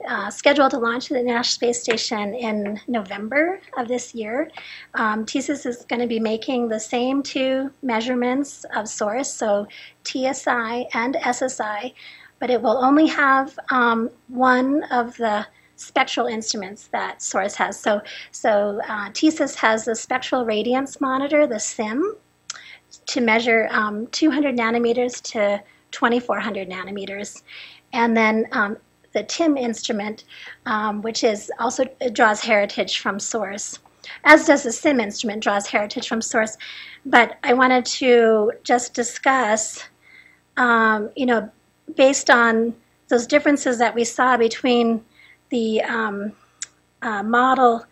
uh, scheduled to launch at the International Space Station in November of this year. Um, TSIS is going to be making the same two measurements of SORCE, so TSI and SSI, but it will only have um, one of the spectral instruments that SORCE has. So, so uh, TSIS has the spectral radiance monitor, the SIM, to measure um, 200 nanometers to 2400 nanometers. And then um, the TIM instrument, um, which is also draws heritage from SORCE, as does the SIM instrument draws heritage from SORCE. But I wanted to just discuss, um, you know, based on those differences that we saw between the um, uh, model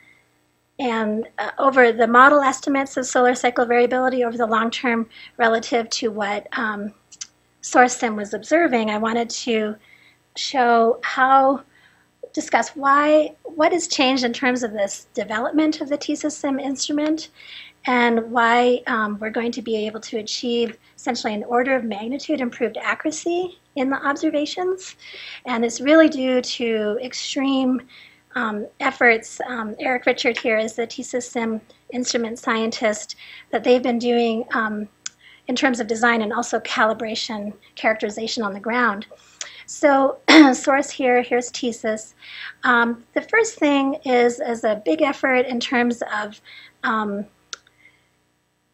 and uh, over the model estimates of solar cycle variability over the long term relative to what um, SORCE SIM was observing, I wanted to show how, discuss why, what has changed in terms of this development of the TSIS-SIM instrument and why um, we're going to be able to achieve essentially an order of magnitude improved accuracy in the observations. And it's really due to extreme um, efforts. Um, Eric Richard here is the TSIS-SIM instrument scientist that they've been doing um, in terms of design and also calibration characterization on the ground. So SORCE here, here's TSIS. Um, the first thing is, is a big effort in terms of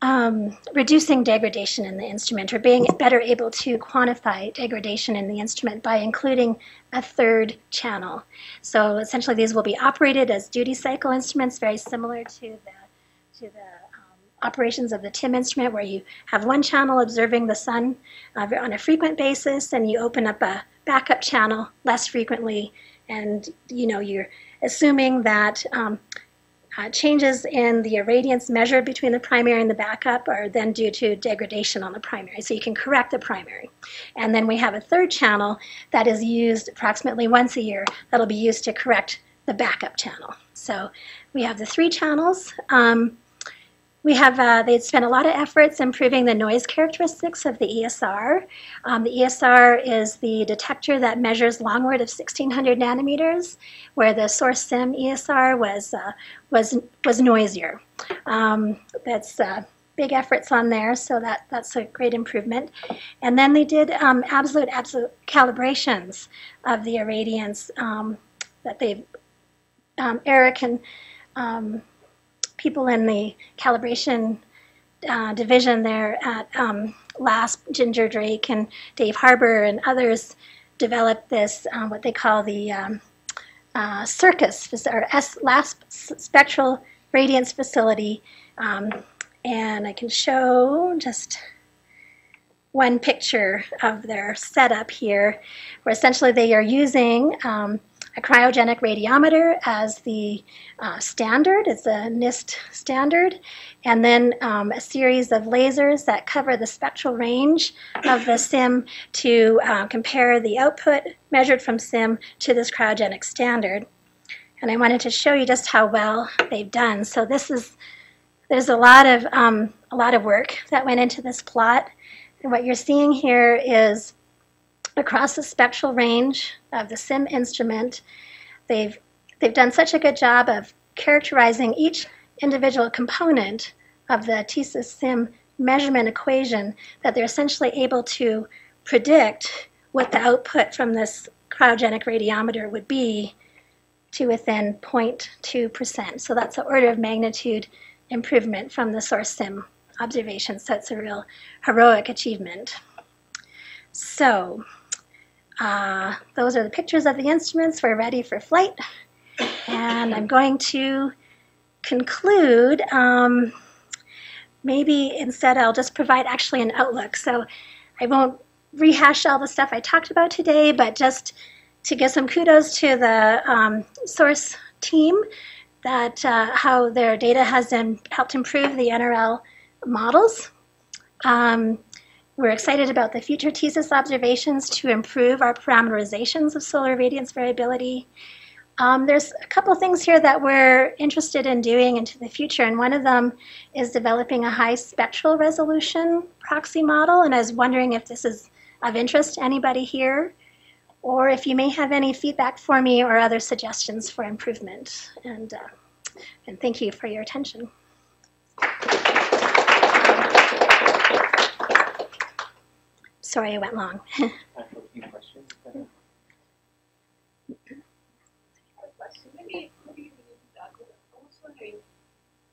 um, reducing degradation in the instrument or being better able to quantify degradation in the instrument by including a third channel. So essentially these will be operated as duty cycle instruments, very similar to the, to the um, operations of the TIM instrument where you have one channel observing the sun uh, on a frequent basis and you open up a backup channel less frequently and you know you're assuming that um, uh, changes in the irradiance measured between the primary and the backup are then due to degradation on the primary, so you can correct the primary. And then we have a third channel that is used approximately once a year that'll be used to correct the backup channel. So we have the three channels. Um, we have, uh, they'd spent a lot of efforts improving the noise characteristics of the ESR. Um, the ESR is the detector that measures longward of 1600 nanometers, where the SORCE SIM ESR was, uh, was, was noisier. Um, that's uh, big efforts on there, so that, that's a great improvement. And then they did um, absolute, absolute calibrations of the irradiance um, that they've, um, Eric and um, people in the calibration uh, division there at um, LASP, Ginger Drake and Dave Harber and others developed this, um, what they call the um, uh, CIRCUS, or S LASP Spectral Radiance Facility. Um, and I can show just one picture of their setup here, where essentially they are using um, a cryogenic radiometer as the uh, standard. It's a NIST standard. And then um, a series of lasers that cover the spectral range of the SIM to uh, compare the output measured from SIM to this cryogenic standard. And I wanted to show you just how well they've done. So this is, there's a lot of, um, a lot of work that went into this plot. And what you're seeing here is across the spectral range of the SIM instrument. They've, they've done such a good job of characterizing each individual component of the TSIS SIM measurement equation that they're essentially able to predict what the output from this cryogenic radiometer would be to within 0.2%. So that's an order of magnitude improvement from the SORCE SIM observation. So a real heroic achievement. So uh, those are the pictures of the instruments. We're ready for flight. And I'm going to conclude um, maybe instead I'll just provide actually an outlook. So I won't rehash all the stuff I talked about today, but just to give some kudos to the um, SORCE team that uh, how their data has helped improve the NRL models. Um, we're excited about the future TSIS observations to improve our parameterizations of solar radiance variability. Um, there's a couple things here that we're interested in doing into the future, and one of them is developing a high spectral resolution proxy model, and I was wondering if this is of interest to anybody here, or if you may have any feedback for me or other suggestions for improvement. And, uh, and thank you for your attention. Sorry I went long. Maybe, maybe you can I was wondering,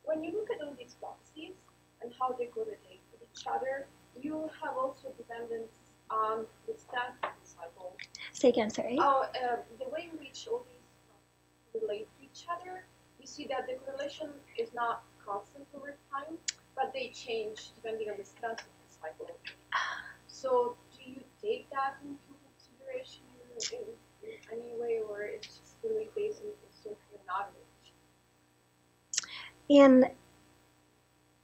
when you look at all these boxes and how they correlate with each other, you have also dependence on the staff cycle. Say again, sorry. Oh, uh, the way in which all these relate to each other, you see that the correlation is not constant over time, but they change depending on the staff cycle. So do you take that into consideration in, in any way, or it's just really based on social knowledge? In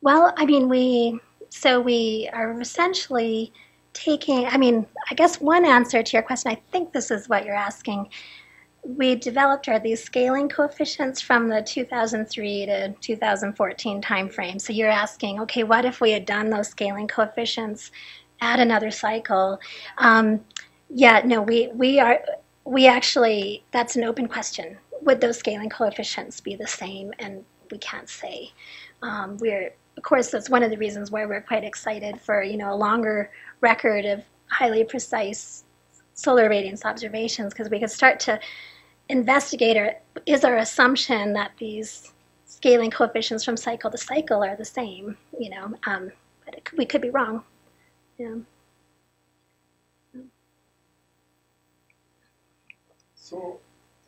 well, I mean, we so we are essentially taking, I mean, I guess one answer to your question, I think this is what you're asking. We developed are these scaling coefficients from the 2003 to 2014 timeframe. So you're asking, okay, what if we had done those scaling coefficients at another cycle? Um, yeah, no, we, we are, we actually, that's an open question. Would those scaling coefficients be the same? And we can't say. Um, we're, of course, that's one of the reasons why we're quite excited for, you know, a longer record of highly precise solar radiance observations because we could start to investigate or is our assumption that these scaling coefficients from cycle to cycle are the same, you know, um, but could, we could be wrong. Yeah. So,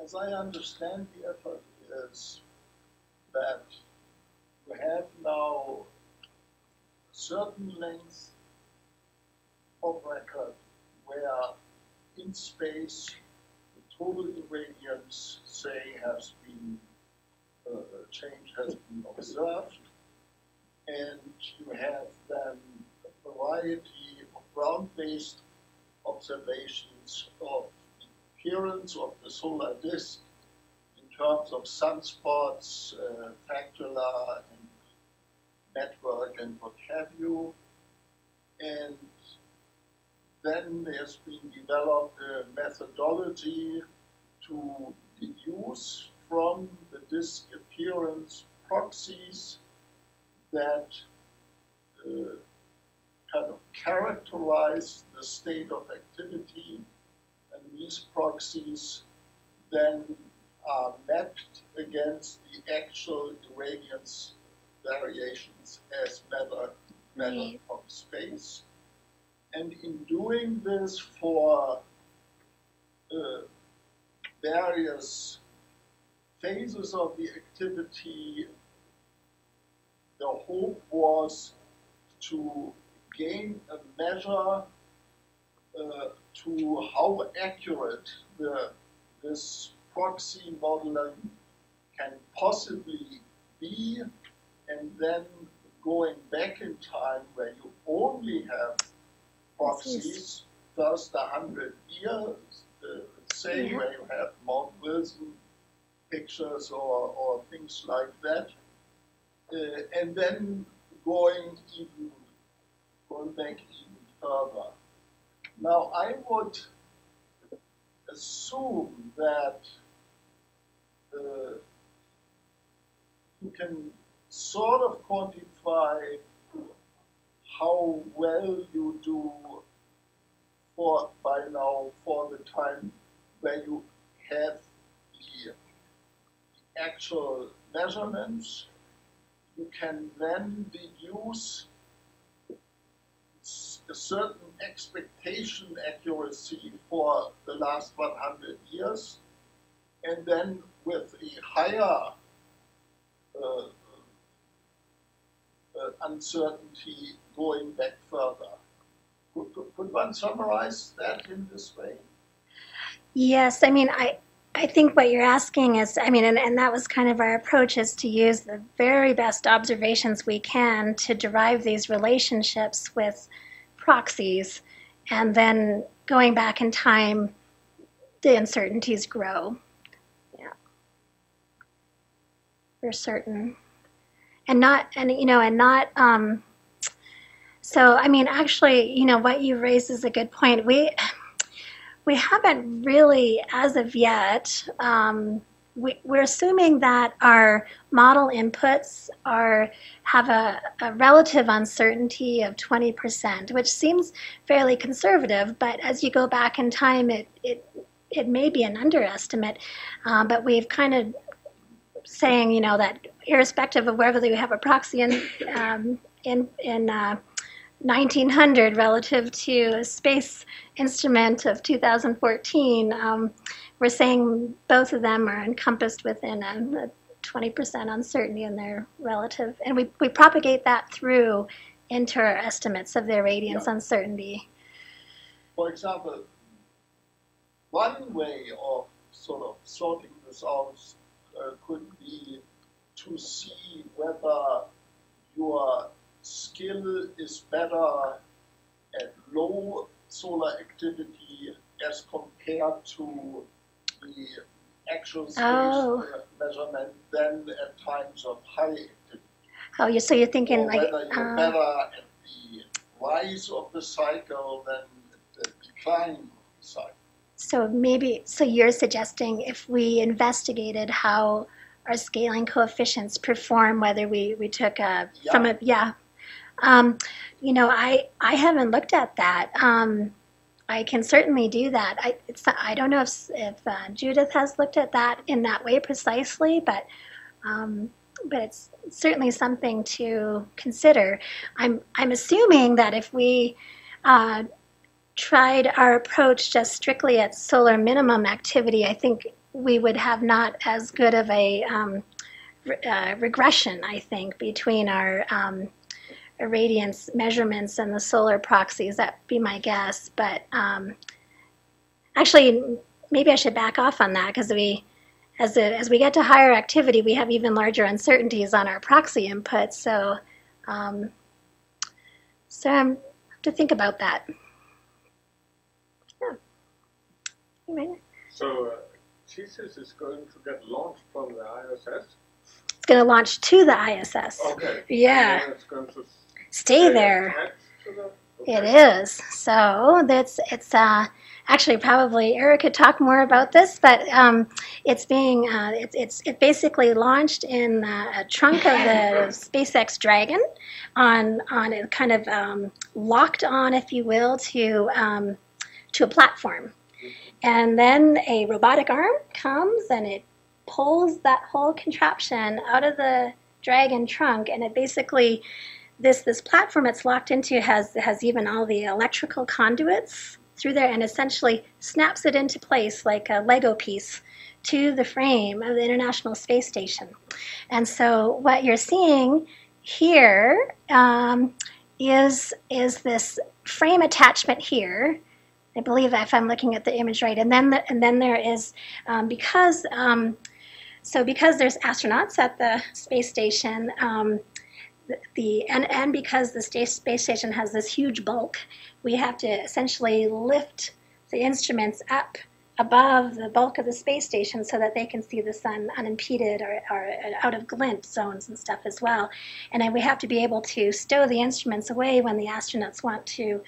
as I understand the effort is that we have now certain length of record where in space the total irradiance, say, has been, uh, change has been observed, and you have then variety of ground-based observations of the appearance of the solar disk in terms of sunspots, uh, and network, and what have you. And then there's been developed a methodology to deduce from the disk appearance proxies that uh, kind of characterize the state of activity, and these proxies then are mapped against the actual irradiance variations as measured, measured from space. And in doing this for uh, various phases of the activity, the hope was to gain a measure uh, to how accurate the, this proxy modeling can possibly be, and then going back in time where you only have proxies, first a hundred years, uh, say Yeah. where you have Mount Wilson pictures or, or things like that, uh, and then going even going back even further. Now I would assume that uh, you can sort of quantify how well you do for by now for the time where you have the actual measurements. You can then deduce a certain expectation accuracy for the last 100 years, and then with a higher uh, uh, uncertainty going back further. Could, could, could one summarize that in this way? Yes, I mean, I, I think what you're asking is, I mean, and, and that was kind of our approach is to use the very best observations we can to derive these relationships with proxies. And then going back in time, the uncertainties grow. Yeah. For certain. And not, and, you know, and not, um, so, I mean, actually, you know, what you raised is a good point. We, we haven't really, as of yet, um, we, we're assuming that our model inputs are have a, a, relative uncertainty of 20%, which seems fairly conservative, but as you go back in time, it, it, it may be an underestimate. Uh, but we've kind of saying, you know, that irrespective of whether you have a proxy in, um, in, in uh, 1900 relative to a space instrument of 2014, um, we're saying both of them are encompassed within a, a 20% uncertainty in their relative, and we, we propagate that through into our estimates of their radiance Yeah. uncertainty. For example, one way of sort of sorting this out uh, could be to see whether your skill is better at low solar activity as compared to the actual space Oh. measurement than at times of high activity. Oh, you so you're thinking or like, whether you're uh, better at the rise of the cycle than the decline of the cycle. so maybe, so you're suggesting if we investigated how our scaling coefficients perform, whether we, we took a, from a, yeah. Um, you know, I, I haven't looked at that. Um, I can certainly do that. I, I don't know if, if uh, Judith has looked at that in that way precisely, but, um, but it's certainly something to consider. I'm, I'm assuming that if we uh, tried our approach just strictly at solar minimum activity, I think we would have not as good of a um, re- uh, regression, I think, between our um, irradiance measurements and the solar proxies. That'd be my guess. But um, actually, maybe I should back off on that because we, as, a, as we get to higher activity, we have even larger uncertainties on our proxy inputs. So, um, so I have to think about that. Yeah. So, uh, TSIS is going to get launched from the ISS? It's going to launch to the ISS. Okay. Yeah. And it's going to Stay there. attached to the- It is. So that's it's uh, actually probably Eric could talk more about this, but um, it's being uh, it's it's it basically launched in uh, a trunk of the SpaceX Dragon, on on it kind of um, locked on, if you will, to um, to a platform, and then a robotic arm comes and it pulls that whole contraption out of the Dragon trunk, and it basically this this platform it's locked into has has even all the electrical conduits through there and essentially snaps it into place like a Lego piece to the frame of the International Space Station. And so what you're seeing here um, is is this frame attachment here. I believe if I'm looking at the image right, and then the, and then there is um, because um, so because there's astronauts at the space station. The- and, and because the space station has this huge bulk, we have to essentially lift the instruments up above the bulk of the space station so that they can see the sun unimpeded or, or out of glint zones and stuff as well. And we have to be able to stow the instruments away when the astronauts want to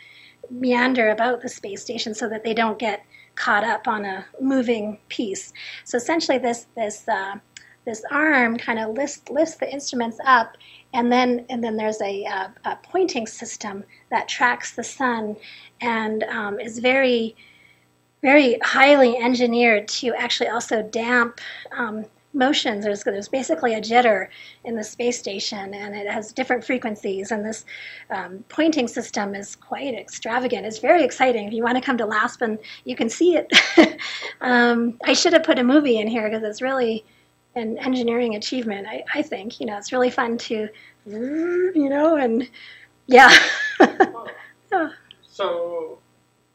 meander about the space station so that they don't get caught up on a moving piece. So essentially, this this uh, this arm kind of lifts lifts the instruments up, and then and then there's a, uh, a pointing system that tracks the sun, and um, is very very highly engineered to actually also damp um, motions. There's, there's basically a jitter in the space station, and it has different frequencies. And this um, pointing system is quite extravagant. It's very exciting. If you want to come to LASP and, you can see it. um, I should have put a movie in here because it's really an engineering achievement. I, I think you know it's really fun to, you know, and yeah. yeah. So,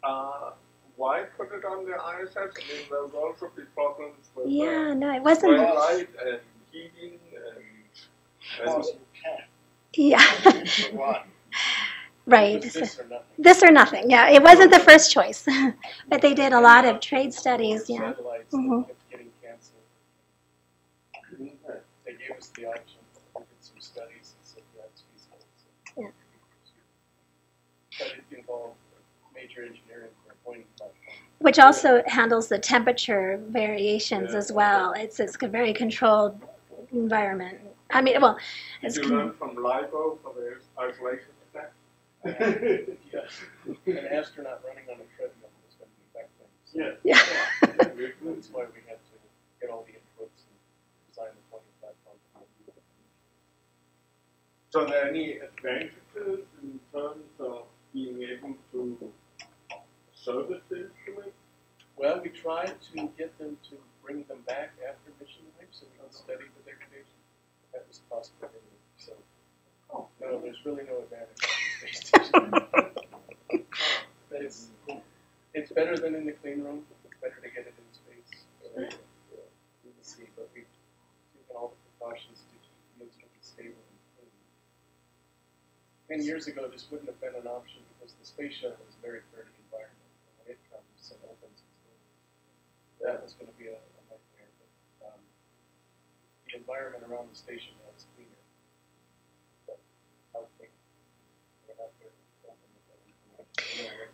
uh, why put it on the ISS? I mean, there will also be problems with Yeah, no, it uh, wasn't. red light and heating and, and Awesome cat. Yeah, right. This So- or nothing. This or nothing. Yeah, it wasn't the first choice, but they did a lot of trade studies. Yeah. Satellites Mhm. that kept getting canceled. They the option, we did some studies and said, yeah, it's feasible. So- Yeah. But it involved major engineering for a pointing. Which also handles the temperature variations Yeah. as well. It's it's a very controlled environment. I mean, well, did you con- learn from LIGO for the isolation effect? Yes, an astronaut running on a treadmill is going to affect things. So Yeah. yeah. That's why we had to get all the inputs and design the pointing platform. So are there any advantages in terms of being able to service the instrument? Well, we tried to get them to bring them back after mission life so we can study the degradation. That was possible. So, no, there's really no advantage to the space station. but it's, it's better than in the clean room. It's better to get it in space. Yeah, we will see, but we've taken all the precautions 10 years ago, this wouldn't have been an option because the space shuttle is a very dirty environment. And when it comes and opens that was going to be a, a nightmare. But, um, the environment around the station now is cleaner. But I think we're not there.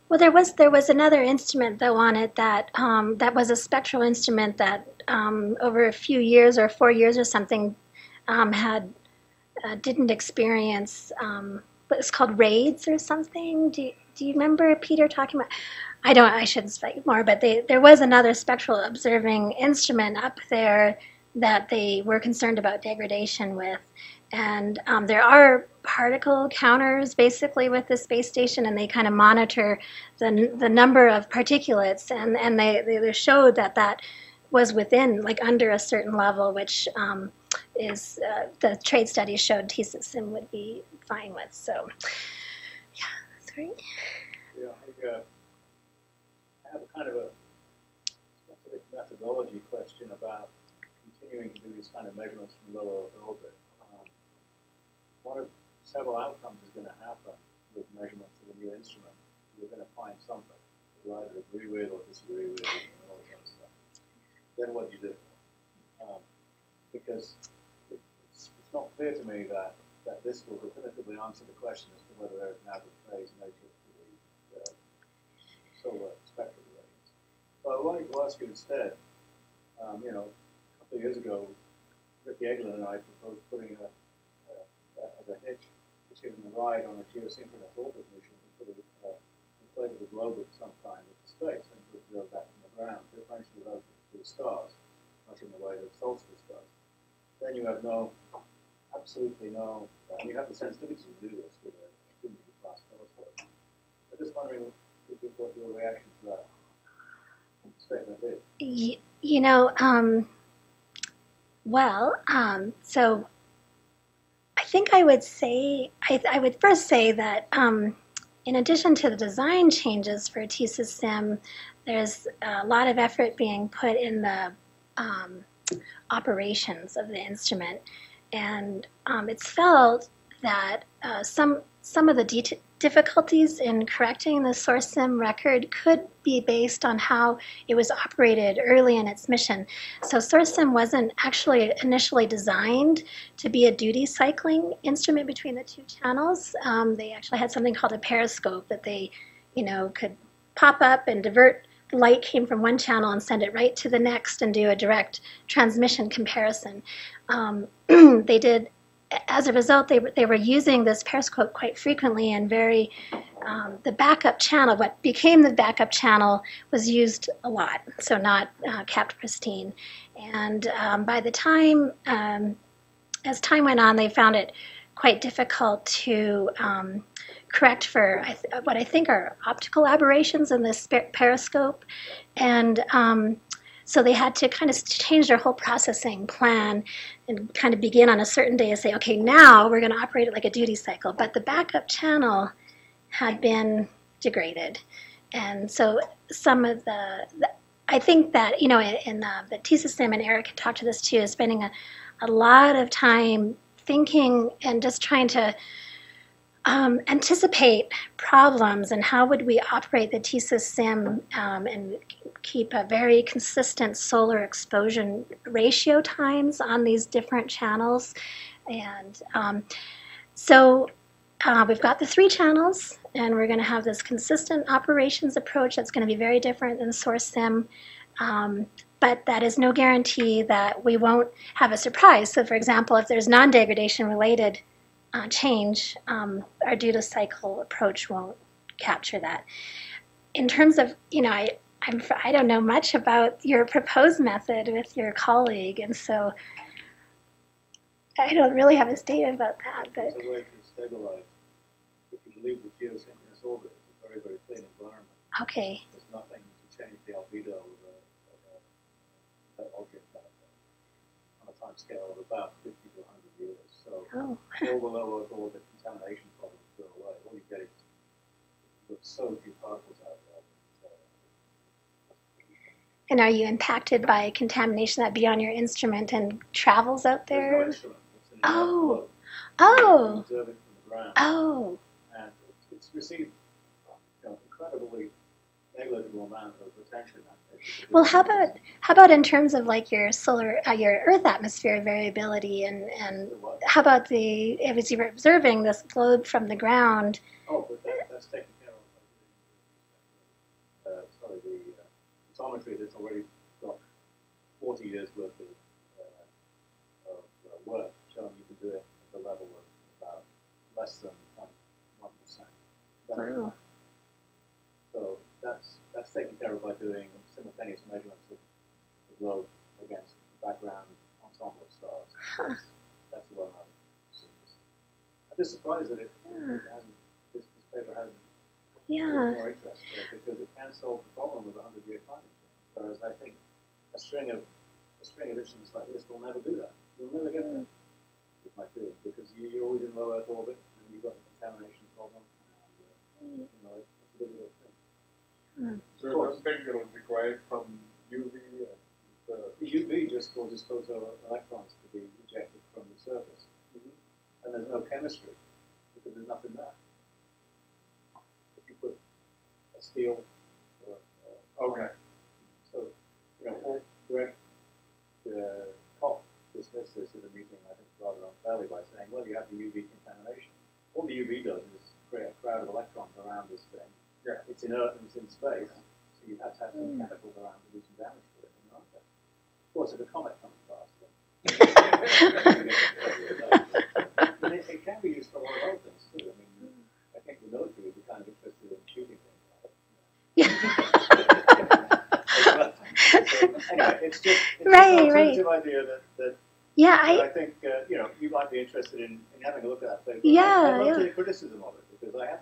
Well, there was there was another instrument though on it that um, that was a spectral instrument that um, over a few years or four years or something um, had uh, didn't experience um, it's called RAIDS or something. Do you, do you remember Peter talking about? I don't. I shouldn't speak more, but they, there was another spectral observing instrument up there that they were concerned about degradation with. And um, there are particle counters basically with the space station, and they kind of monitor the, the number of particulates, and, and they, they showed that that was within, like under a certain level, which um, is uh, the trade study showed TSIM would be fine with. So, yeah, right. Yeah, I, uh, I have a kind of a specific methodology question about continuing to do these kind of measurements from low orbit. Um, one of several outcomes is going to happen with measurements of a new instrument. You're going to find something you either agree with or disagree with and all that stuff. Then what do you do? Um, because it's, it's not clear to me that, that this will definitively answer the question as to whether there is an average phase nature to the uh, solar spectrum. But I wanted to ask you instead, um, you know, a couple of years ago, Ricky Egeland and I proposed putting a, a, a, a hitch, giving a ride on a geosynchronous orbit mission to put a, uh, inflatable globe at some time into space and to observe that from the ground, differentially relative to the stars, much in the way that SOLSTICE does. Then you have no, absolutely no, and you have the sensitivity to do this with a extremely fast telescope. I'm just wondering if you- what your reaction to that statement is. Y- you know, um, well, um, so I think I would say, I, I would first say that um, in addition to the design changes for TSIS SIM, there's a lot of effort being put in the um, operations of the instrument. And um, it's felt that uh, some, some of the difficulties in correcting the SORCE SIM record could be based on how it was operated early in its mission. So SORCE SIM wasn't actually initially designed to be a duty cycling instrument between the two channels. Um, they actually had something called a periscope that they, you know, could pop up and divert. Light came from one channel and send it right to the next and do a direct transmission comparison. Um, they did as a result, they they were using this periscope quite frequently and very, um, the backup channel, what became the backup channel, was used a lot, so not uh, kept pristine. And um, by the time, um, as time went on, they found it quite difficult to um, correct for what I think are optical aberrations in this periscope. And um, So they had to kind of change their whole processing plan and kind of begin on a certain day and say, okay, now we're going to operate it like a duty cycle. But the backup channel had been degraded. And so some of the, the I think that, you know, in, the TSIS team, and Eric can talk to this too, is spending a, a lot of time thinking and just trying to um, anticipate problems and how would we operate the TSIS SIM um, and keep a very consistent solar exposure ratio times on these different channels. And um, so uh, we've got the three channels and we're going to have this consistent operations approach that's going to be very different than SORCE SIM. Um, but that is no guarantee that we won't have a surprise. So for example, if there's non-degradation related uh, change, um, our duty cycle approach won't capture that. In terms of, you know, I, I'm, I don't know much about your proposed method with your colleague, and so I don't really have a statement about that. But It's a way to stabilize. If you leave the geosynchronous orbit, it's a very, very thin environment. okay, There's nothing to change the albedo of a, of a, that object on a time scale of about 50 to 100 years. So oh, all the low Earth orbit contamination problems go away. All you get is so few particles out there. uh, and are you impacted by contamination that be on your instrument and travels out no there? an Oh. Oh, You observe it from the oh, and it's, it's received you know, incredibly negligible amount of attention. I think, well, how about how about in terms of like your solar, uh, your Earth atmosphere variability, and and how about the if you're observing this globe from the ground? Oh, but that, that's taken care of. Uh, sorry, the uh, photometry that's already got 40 years worth of, uh, of uh, work showing you can do it at the level of about less than 0.1%. Wow. So that's that's taken care of by doing simultaneous measurements of the globe against background ensemble of stars. That's, that's well known. I'm just surprised that it, it hasn't, this, this paper hasn't Yeah. more interest uh, because it can solve the problem of 100 year climate change. Whereas I think a string of a string of instruments like this will never do that. You'll never get there with my theory because you, you're always in low Earth orbit and you've got the contamination problem. And, uh, you know, it's, it's a difficult thing. So thing that was required from UV uh, The UV just causes photo electrons to be ejected from the surface. And there's no chemistry because there's nothing there. If you put a steel or uh, okay. So, you know, all Greg uh, Kopp dismissed this in a meeting, I think, rather unfairly by saying, well, you have the UV contamination. All the UV does is create a crowd of electrons around this thing. Yeah. It's inert and it's in space, so you have to have some chemicals around to do some damage to it. And. Of course, if a comet comes past, then. but it, it can be used for a lot of other things too. I mean, I think the military would be kind of interested in shooting things like it. anyway, it's just it's Right, an right. idea that, that, Yeah, I, I think uh, you know you might be interested in, in having a look at that paper. Yeah, I, love yeah. criticism of it because I have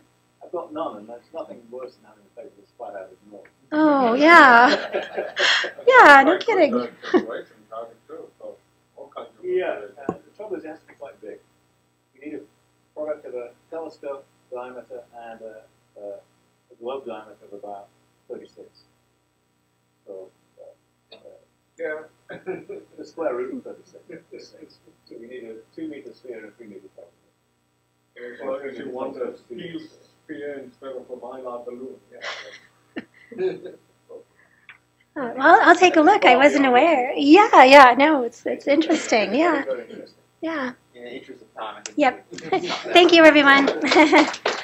I've got none, and there's nothing worse than having a paper that's flat out ignored. oh yeah yeah no kidding. good calculation target too, so all kinds of. Yeah, uh, the trouble is it has to be quite big. You need a product of a telescope diameter and a, a, a globe diameter of about 36. So uh, uh, Yeah. the square root of 36. so you need a 2 meter sphere and a 3 meter telescope. As long as you want a steel sphere instead of a mylar balloon. Oh, well, I'll take a look. I wasn't aware. Yeah, yeah, no, it's it's interesting. Yeah, yeah. In the interest of time, Yep. we- it's not that Thank you, everyone.